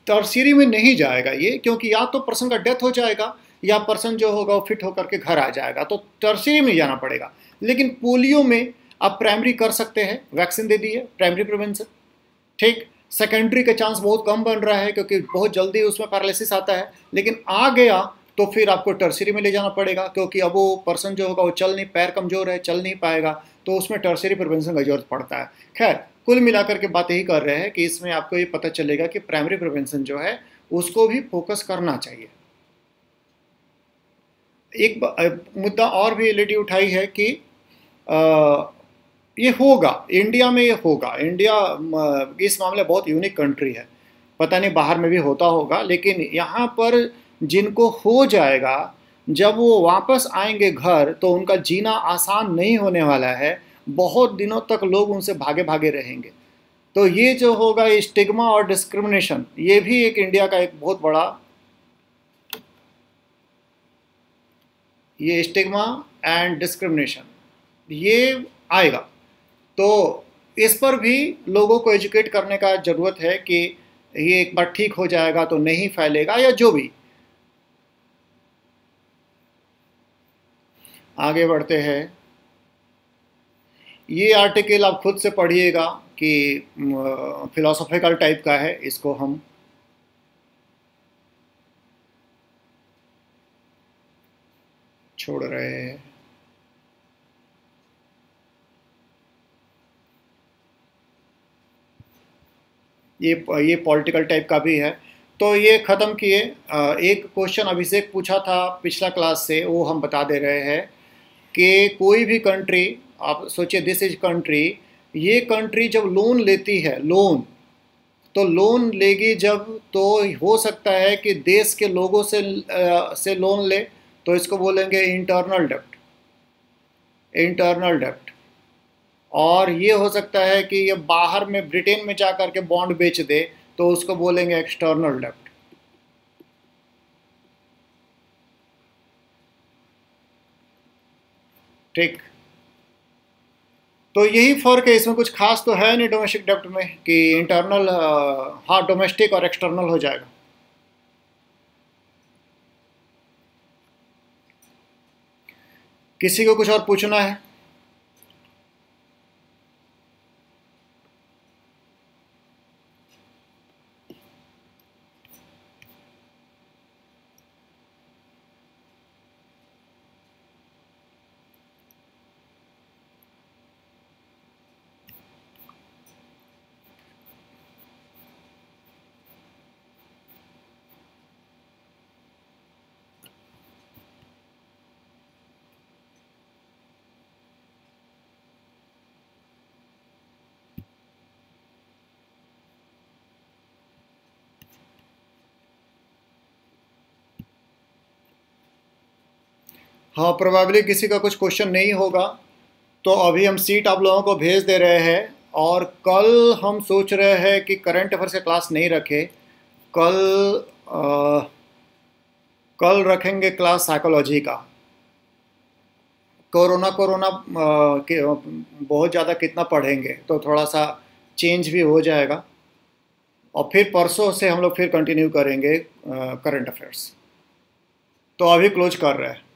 टर्सरी में नहीं जाएगा ये, क्योंकि या तो पर्सन का डेथ हो जाएगा, या पर्सन जो होगा वो फिट होकर के घर आ जाएगा तो टर्सरी में जाना पड़ेगा। लेकिन पोलियो में आप प्राइमरी कर सकते हैं वैक्सीन दे दी है प्राइमरी प्रिवेंशन ठीक? सेकेंडरी का चांस बहुत कम बन रहा है क्योंकि बहुत जल्दी उसमें पैरालिसिस आता है। लेकिन आ गया तो फिर आपको टर्सरी में ले जाना पड़ेगा क्योंकि अब वो पर्सन जो होगा वो चल नहीं पैर कमज़ोर है चल नहीं पाएगा तो उसमें टर्सरी प्रिवेंशन का ज़रूरत पड़ता है। खैर कुल मिलाकर के बात यही कर रहे हैं कि इसमें आपको ये पता चलेगा कि प्राइमरी प्रिवेंशन जो है उसको भी फोकस करना चाहिए। एक मुद्दा और भी एल उठाई है कि आ, ये होगा इंडिया में ये होगा। इंडिया इस मामले बहुत यूनिक कंट्री है। पता नहीं बाहर में भी होता होगा, लेकिन यहाँ पर जिनको हो जाएगा, जब वो वापस आएँगे घर तो उनका जीना आसान नहीं होने वाला है। बहुत दिनों तक लोग उनसे भागे भागे रहेंगे। तो ये जो होगा, ये स्टिग्मा और डिस्क्रिमिनेशन ये भी एक इंडिया का एक बहुत बड़ा ये स्टिग्मा एंड डिस्क्रिमिनेशन ये आएगा। तो इस पर भी लोगों को एजुकेट करने का ज़रूरत है कि ये एक बार ठीक हो जाएगा तो नहीं फैलेगा या जो भी। आगे बढ़ते हैं। ये आर्टिकल आप खुद से पढ़िएगा कि फिलोसॉफिकल टाइप का है, इसको हम। छोड़ रहे हैं। ये ये पॉलिटिकल टाइप का भी है। तो ये ख़त्म किए। एक क्वेश्चन अभिषेक पूछा था पिछला क्लास से, वो हम बता दे रहे हैं कि कोई भी कंट्री आप सोचिए दिस इज़ कंट्री ये कंट्री जब लोन लेती है लोन तो लोन लेगी जब तो हो सकता है कि देश के लोगों से से लोन ले तो इसको बोलेंगे इंटरनल डेप्ट इंटरनल डेप्ट और ये हो सकता है कि ये बाहर में, ब्रिटेन में जा करके बॉन्ड बेच दे तो उसको बोलेंगे एक्सटर्नल डेप्ट ठीक। तो यही फ़र्क है, इसमें कुछ खास तो है नहीं डोमेस्टिक डेप्ट में, कि इंटरनल हाँ डोमेस्टिक और एक्सटर्नल हो जाएगा। किसी को कुछ और पूछना है? हाँ प्रोबेबली किसी का कुछ क्वेश्चन नहीं होगा। तो अभी हम सीट आप लोगों को भेज दे रहे हैं और कल हम सोच रहे हैं कि करंट अफेयर्स का क्लास नहीं रखे। कल आ, कल रखेंगे क्लास साइकोलॉजी का। कोरोना कोरोना के बहुत ज़्यादा कितना पढ़ेंगे तो थोड़ा सा चेंज भी हो जाएगा। और फिर परसों से हम लोग फिर कंटिन्यू करेंगे करंट अफेयर्स तो अभी क्लोज कर रहे हैं।